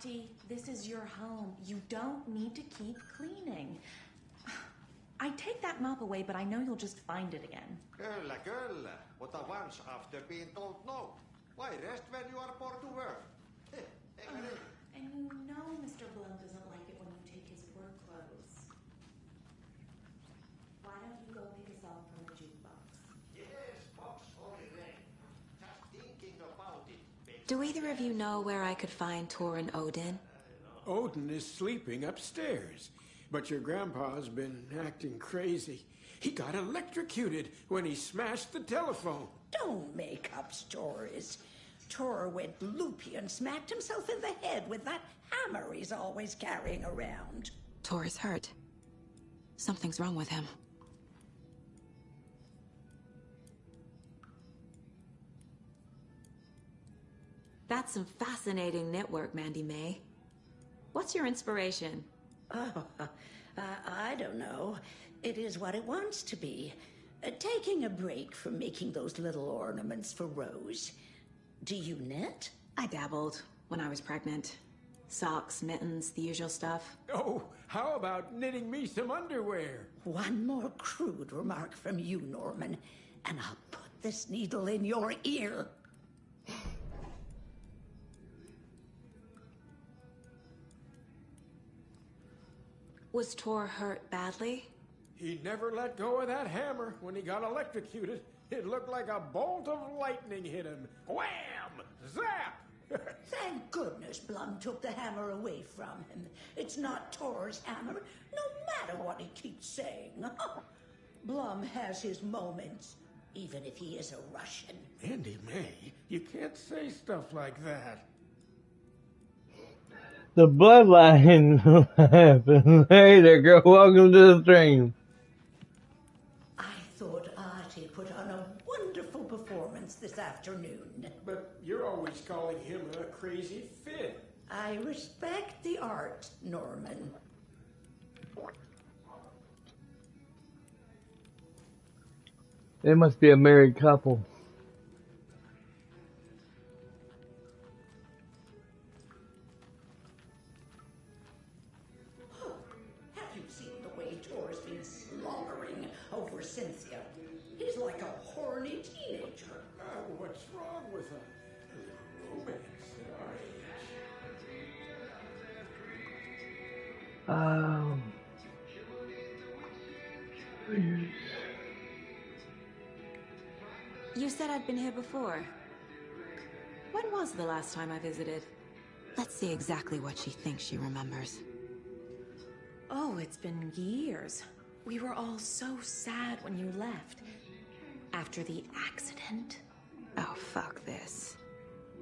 This is your home. You don't need to keep cleaning. I take that mop away, but I know you'll just find it again. Kyllä, kyllä. Mutta once after being told no. Why rest when you are born to work? Eh, eikö niin? And you know Mr. Blum doesn't like it when you take his work clothes. Why don't you go pick a song from the jukebox? Yes, box holiday. Just thinking about it. baby. Do either of you know where I could find Tor and Odin? Odin is sleeping upstairs, but your grandpa's been acting crazy. He got electrocuted when he smashed the telephone. Don't make up stories. Tor went loopy and smacked himself in the head with that hammer he's always carrying around. Tor is hurt. Something's wrong with him. That's some fascinating network, Mandy May. What's your inspiration? Oh, uh, I don't know. It is what it wants to be. Uh, taking a break from making those little ornaments for Rose. Do you knit? I dabbled when I was pregnant. Socks, mittens, the usual stuff. Oh, how about knitting me some underwear? One more crude remark from you, Norman, and I'll put this needle in your ear. Was Tor hurt badly? He never let go of that hammer when he got electrocuted. It looked like a bolt of lightning hit him. Wham! Zap! Thank goodness Blum took the hammer away from him. It's not Tor's hammer, no matter what he keeps saying. Blum has his moments, even if he is a Russian. Andy May, you can't say stuff like that. The bloodline happened. Hey there, girl. Welcome to the stream. I thought Artie put on a wonderful performance this afternoon. But you're always calling him a crazy fit. I respect the art, Norman. They must be a married couple. Um. You said I'd been here before. When was the last time I visited? Let's see exactly what she thinks she remembers. Oh, it's been years. We were all so sad when you left. After the accident. Oh, fuck this.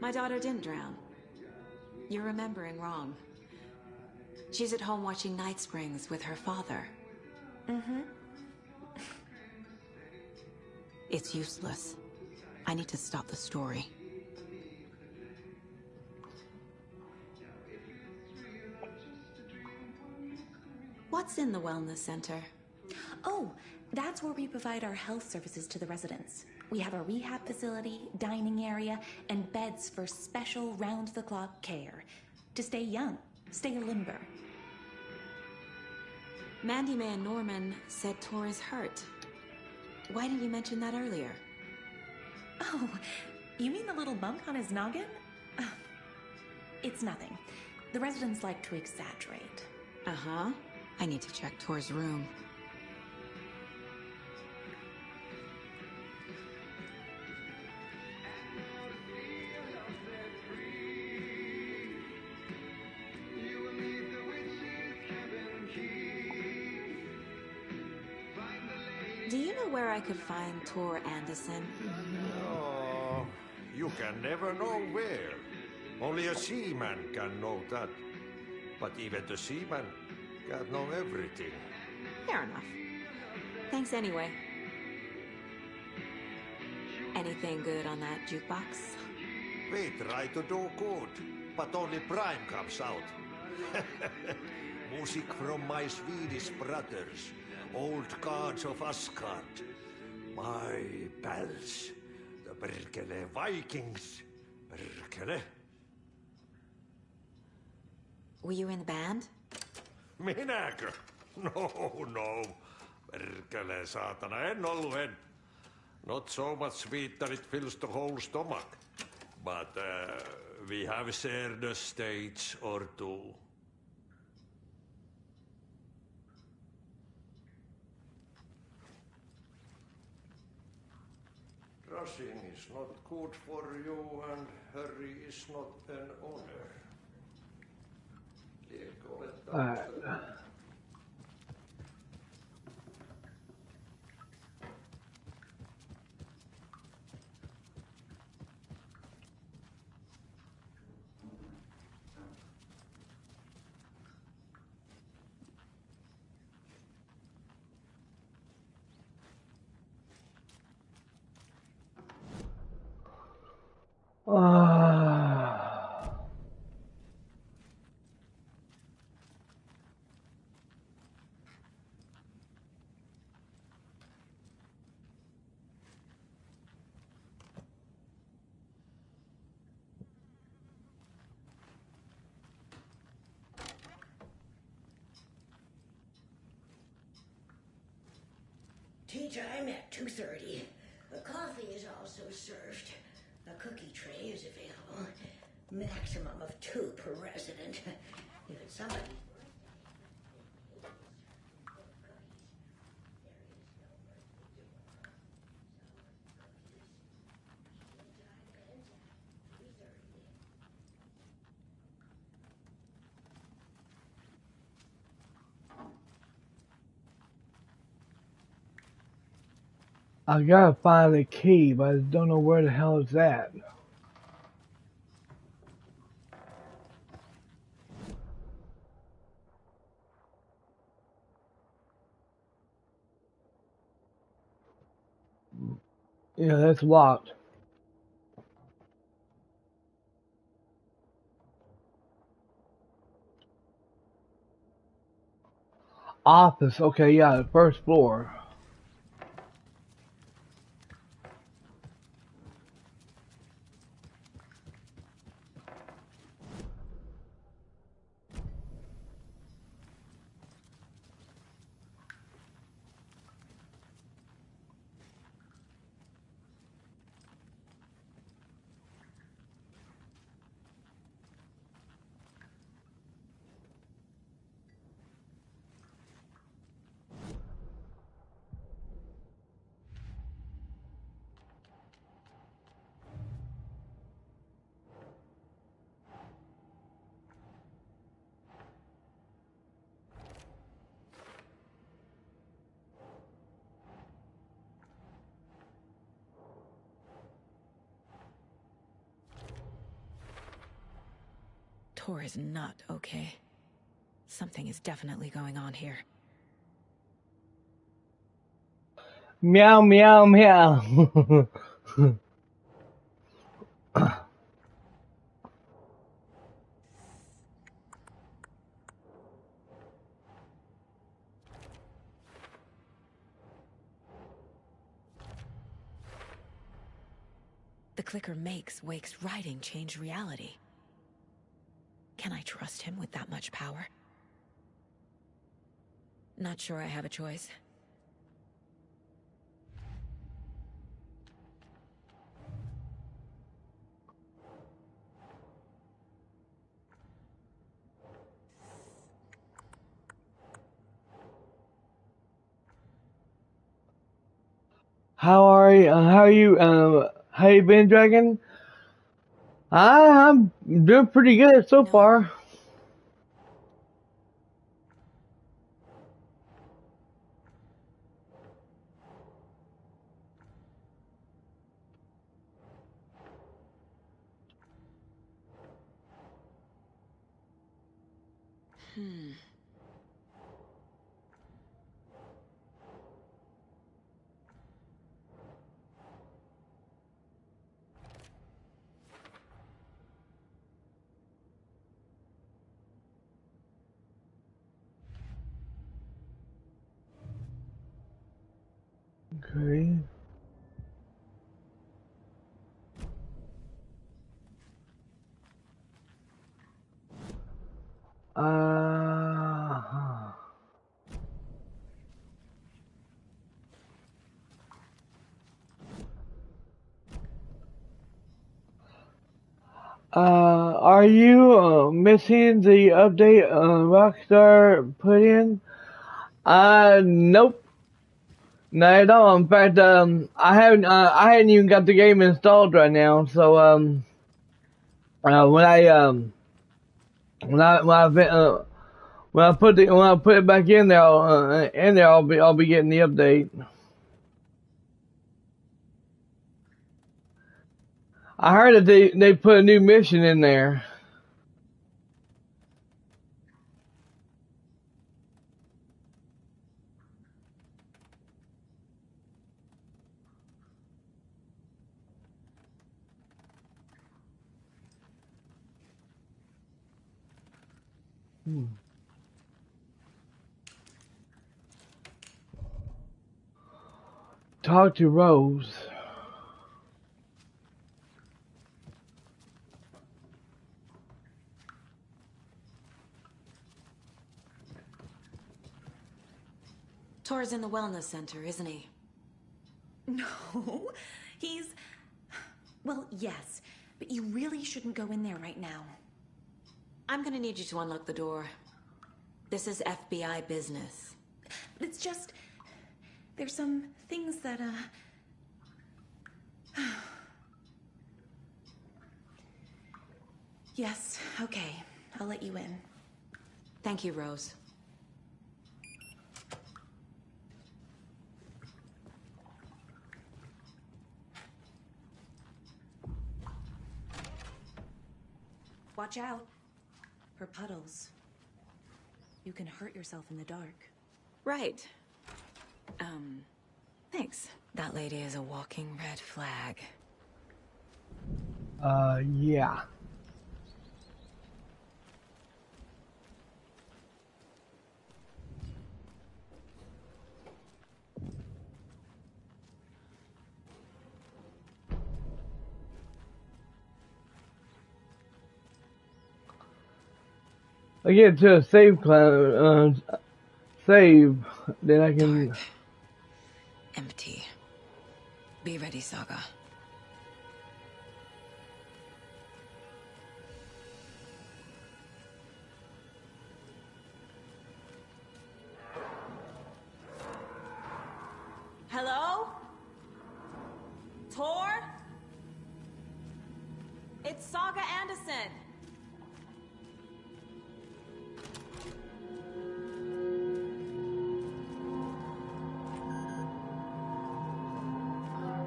My daughter didn't drown. You're remembering wrong. She's at home watching Night Springs with her father. Mm-hmm. It's useless. I need to stop the story. What's in the wellness center? Oh, that's where we provide our health services to the residents. We have a rehab facility, dining area, and beds for special round-the-clock care. To stay young, stay limber. Mandy Man Norman said Tor is hurt. Why didn't you mention that earlier? Oh, you mean the little bump on his noggin? It's nothing. The residents like to exaggerate. Uh-huh. I need to check Tor's room. I could find Tor Anderson? No, oh, you can never know where. Only a seaman can know that. But even the seaman can't know everything. Fair enough. Thanks anyway. Anything good on that jukebox? We try to do good, but only Prime comes out. Music from my Swedish brothers, old gods of Asgard. My pals, the Berkele Vikings. Berkele. Were you in the band? Minäkö? No, no. Perkele, saatana, en ollut en. Not so much sweet that it fills the whole stomach. But uh, we have shared a stage or two. Rushing is not good for you and hurry is not an honor. Liekö olet Tea time at 2.30. The coffee is also served. A cookie tray is available. Maximum of two per resident. If it's somebody... I gotta find the key, but I don't know where the hell is that. Yeah, that's locked. Office, okay, yeah, first floor. Definitely going on here. Meow, meow, meow. The clicker makes Wake's writing change reality. Can I trust him with that much power? Not sure I have a choice. How are you? Uh, how are you? Uh, how you been, Dragon? I, I'm doing pretty good so far. Hmm. Okay. Uh, uh, are you uh, missing the update uh, Rockstar put in? Uh, nope. Not at all. In fact, um, I haven't, uh, I hadn't even got the game installed right now. So, um, uh, when I, um, when I, when I, uh, when I put the, when I put it back in there, I'll, uh, in there, I'll be, I'll be getting the update. I heard that they, they put a new mission in there. Hmm. Talk to Rose. Tor's in the wellness center, isn't he? No, he's. Well, yes, but you really shouldn't go in there right now. I'm gonna need you to unlock the door. This is FBI business. But it's just. There's some things that, uh. yes, okay. I'll let you in. Thank you, Rose. Watch out. For puddles. You can hurt yourself in the dark. Right. Um, thanks. That lady is a walking red flag. Uh, yeah. I get to a save cloud, uh, save, then I can. Dark. Empty. Be ready, Saga. Hello? Tor? It's Saga Anderson.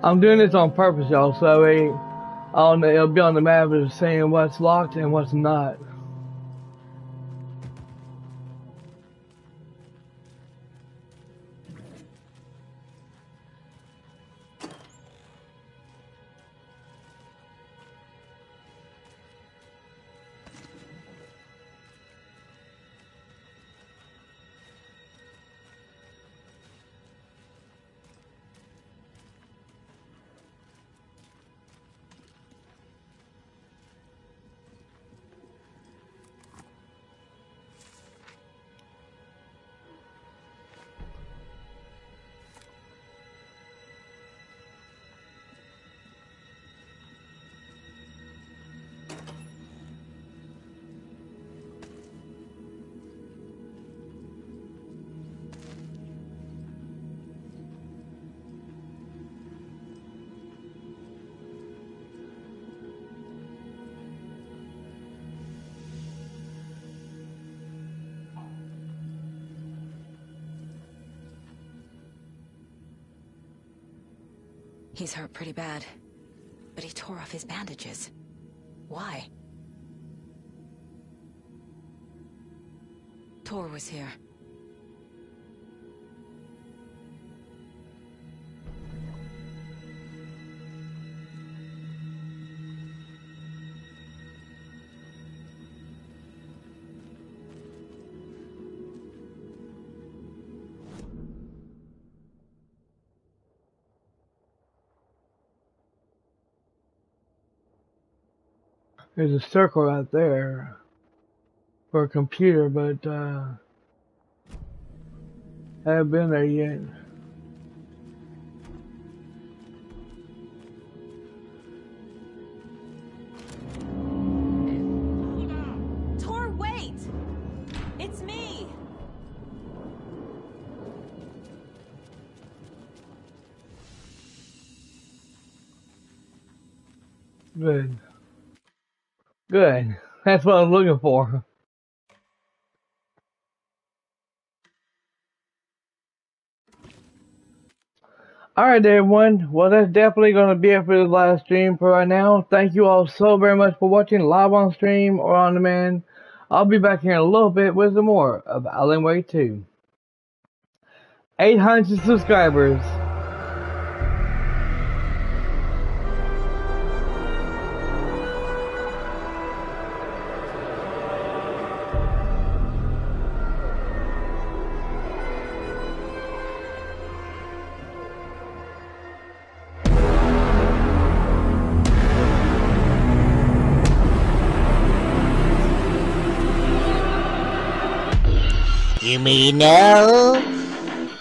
I'm doing this on purpose, y'all, so it'll be on the map of saying what's locked and what's not. He's hurt pretty bad. But he tore off his bandages. Why? Tor was here. There's a circle out there for a computer, but uh, I haven't been there yet. That's what I'm looking for. Alright everyone, well that's definitely going to be it for the live stream for right now. Thank you all so very much for watching live on stream or on demand. I'll be back here in a little bit with some more of Alan Wake 2. 800 subscribers. May now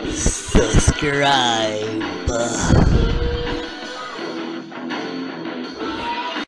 subscribe.